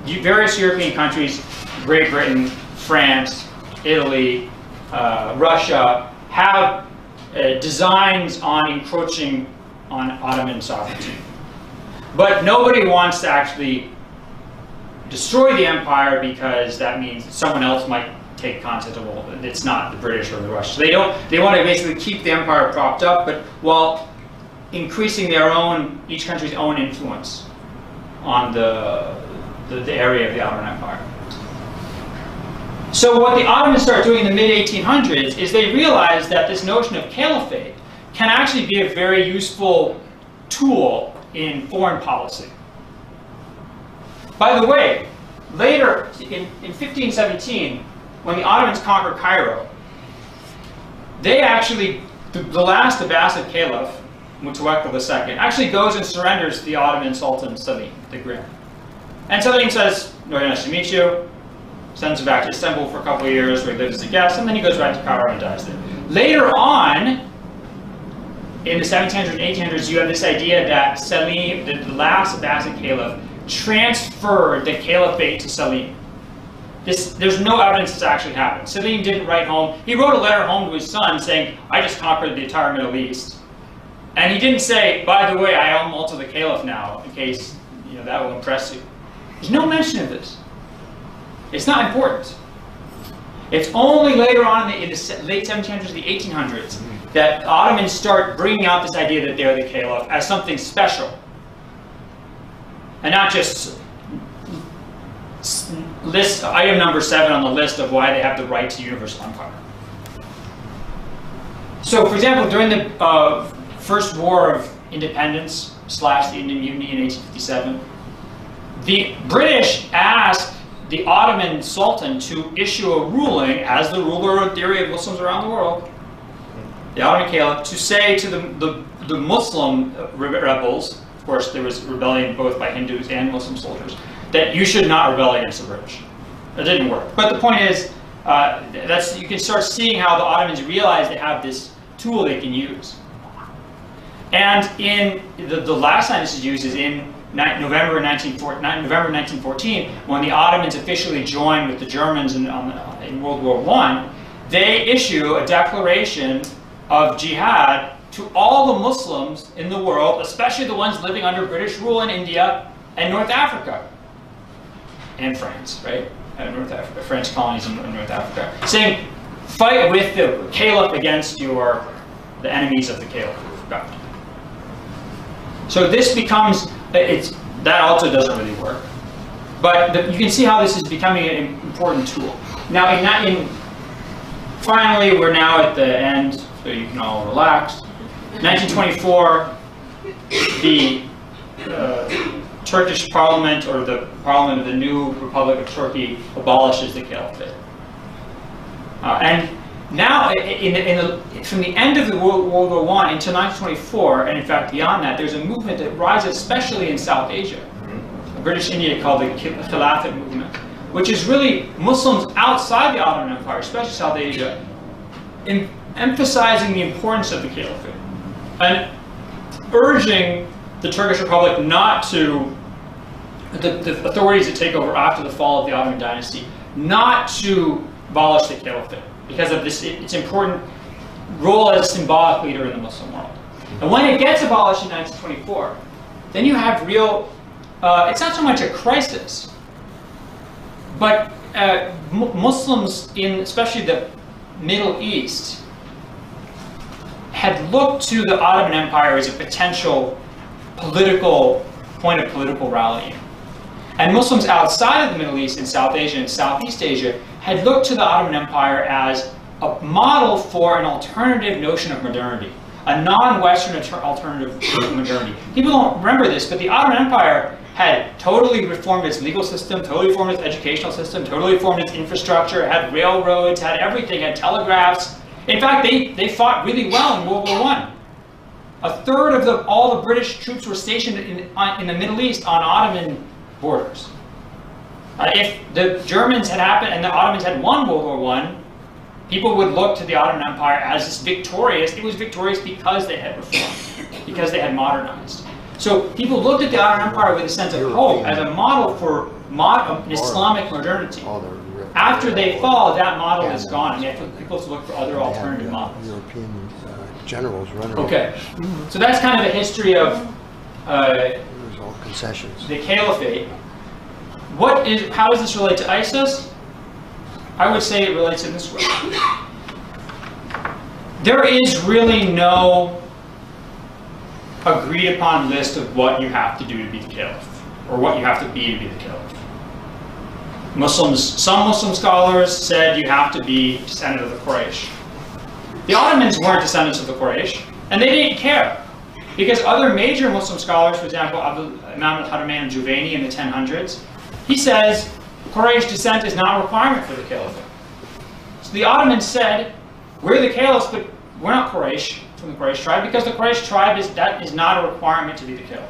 various European countries, Great Britain, France, Italy, uh, Russia, have uh, designs on encroaching on Ottoman sovereignty. But nobody wants to actually destroy the empire because that means someone else might take Constantinople. It's not the British or the Russians. They don't. They want to basically keep the empire propped up, but while increasing their own, each country's own influence on the the, the area of the Ottoman Empire. So what the Ottomans start doing in the mid 1800s is they realize that this notion of caliphate can actually be a very useful tool in foreign policy. By the way, later in, in 1517, when the Ottomans conquered Cairo, they actually, the, the last Abbasid caliph, Mutawakkil II, actually goes and surrenders to the Ottoman Sultan Selim the Great. And Selim says, very nice to meet you, sends him back to Istanbul for a couple of years where he lives as a guest, and then he goes back to Cairo and dies there. Later on, in the 1700s and 1800s, you have this idea that Selim, the the last Abbasid caliph, transferred the caliphate to Selim. This, there's no evidence this actually happened. Selim didn't write home. He wrote a letter home to his son saying, I just conquered the entire Middle East. And he didn't say, by the way, I own Malta the caliph now, in case you know, that will impress you. There's no mention of this. It's not important. It's only later on in the, in the late 1700s, the 1800s, that Ottomans start bringing out this idea that they're the caliph as something special. And not just list item number seven on the list of why they have the right to universal empire. So, for example, during the uh, First War of Independence slash the Indian Mutiny in 1857, the British asked the Ottoman Sultan to issue a ruling as the ruler in theory of Muslims around the world, the Ottoman Caliph, to say to the, the, the Muslim rebels, of course there was rebellion both by Hindus and Muslim soldiers, that you should not rebel against the British. It didn't work. But the point is, uh, that's you can start seeing how the Ottomans realize they have this tool they can use. And in the, the last time this is used is in November 1914, November 1914, when the Ottomans officially joined with the Germans in, in World War One. They issue a declaration of jihad to all the Muslims in the world, especially the ones living under British rule in India and North Africa and France, right? Uh, North Africa, French colonies in, in North Africa, saying, fight with the caliph against your the enemies of the caliph. So this becomes it's that also doesn't really work, but the, you can see how this is becoming an important tool. Now, in that, in finally, we're now at the end, so you can all relax. 1924, the uh, Turkish parliament or the parliament of the new Republic of Turkey abolishes the caliphate. Uh, and now, i- i- in, in the, from the end of the World, World War One into 1924, and in fact beyond that, there's a movement that rises, especially in South Asia, British India called the Khil- Khilafat movement, which is really Muslims outside the Ottoman Empire, especially South Asia, in emphasizing the importance of the caliphate and urging the Turkish Republic not to, the, the authorities that take over after the fall of the Ottoman dynasty, not to abolish the caliphate because of this, its important role as a symbolic leader in the Muslim world. And when it gets abolished in 1924, then you have real, uh, it's not so much a crisis, but uh, mu- Muslims in especially the Middle East had looked to the Ottoman Empire as a potential political point of political rallying. And Muslims outside of the Middle East in South Asia and Southeast Asia had looked to the Ottoman Empire as a model for an alternative notion of modernity, a non-Western alternative of modernity. People don't remember this, but the Ottoman Empire had totally reformed its legal system, totally reformed its educational system, totally reformed its infrastructure, had railroads, had everything, had telegraphs. In fact, they, they fought really well in World War One. A third of the, all the British troops were stationed in, in the Middle East on Ottoman borders. Uh, if the Germans had happened and the Ottomans had won World War One, people would look to the Ottoman Empire as this victorious. It was victorious because they had reformed, because they had modernized. So people looked at the Ottoman Empire with a sense of hope as a model for mod- Islamic modernity. All the re- After they fall, that model is gone, and they have to, people have to look for other alternative models. European uh, generals running. Okay, so that's kind of a history of uh, It was all concessions. the caliphate. What is, how does this relate to ISIS? I would say it relates in this way. There is really no agreed upon list of what you have to do to be the caliph, or what you have to be to be the caliph. Muslims, some Muslim scholars said you have to be descendant of the Quraysh. The Ottomans weren't descendants of the Quraysh, and they didn't care. Because other major Muslim scholars, for example, Abdul Imam al-Haramain al-Juvaini in the 1000s, he says Quraysh descent is not a requirement for the caliphate. So the Ottomans said, we're the caliphs, but we're not Quraysh, from the Quraysh tribe, because the Quraysh tribe is, that is not a requirement to be the caliph.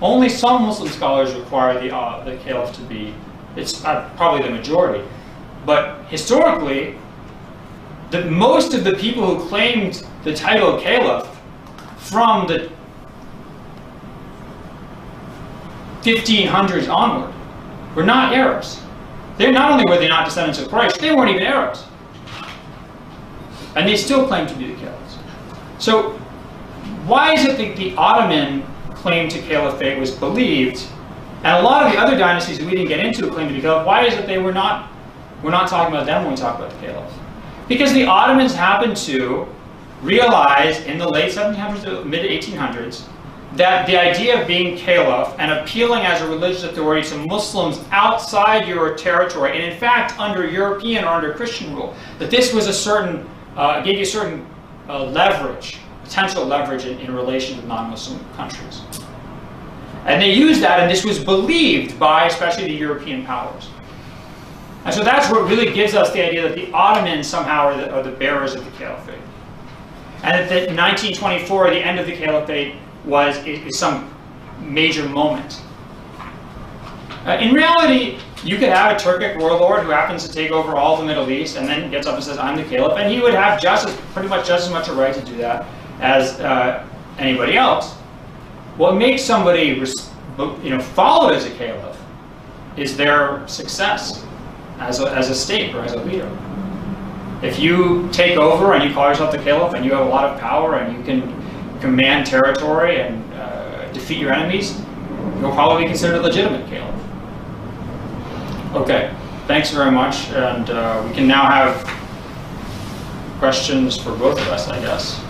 Only some Muslim scholars require the, uh, the caliph to be, it's uh, probably the majority. But historically, the, most of the people who claimed the title caliph from the 1500s onward were not Arabs. They not only were they not descendants of Quraysh, they weren't even Arabs. And they still claim to be the caliphs. So why is it that the Ottoman claim to caliphate was believed, and a lot of the other dynasties we didn't get into claim to be caliph, why is it they were not, we're not talking about them when we talk about the caliph? Because the Ottomans happened to realize in the late 1700s to mid 1800s that the idea of being caliph and appealing as a religious authority to Muslims outside your territory, and in fact under European or under Christian rule, that this was a certain, uh, gave you a certain uh, leverage, potential leverage in, in relation to non-Muslim countries. And they used that, and this was believed by especially the European powers. And so that's what really gives us the idea that the Ottomans somehow are the, are the bearers of the caliphate. And that in 1924, the end of the caliphate was is, some major moment. Uh, in reality, you could have a Turkic warlord who happens to take over all the Middle East and then gets up and says, I'm the caliph, and he would have just as, pretty much just as much a right to do that as uh, anybody else. What makes somebody you know, followed as a caliph is their success as a, as a state or as a leader. If you take over and you call yourself the caliph and you have a lot of power and you can command territory and uh, defeat your enemies, you'll probably be considered a legitimate caliph. Okay, thanks very much, and uh, we can now have questions for both of us, I guess.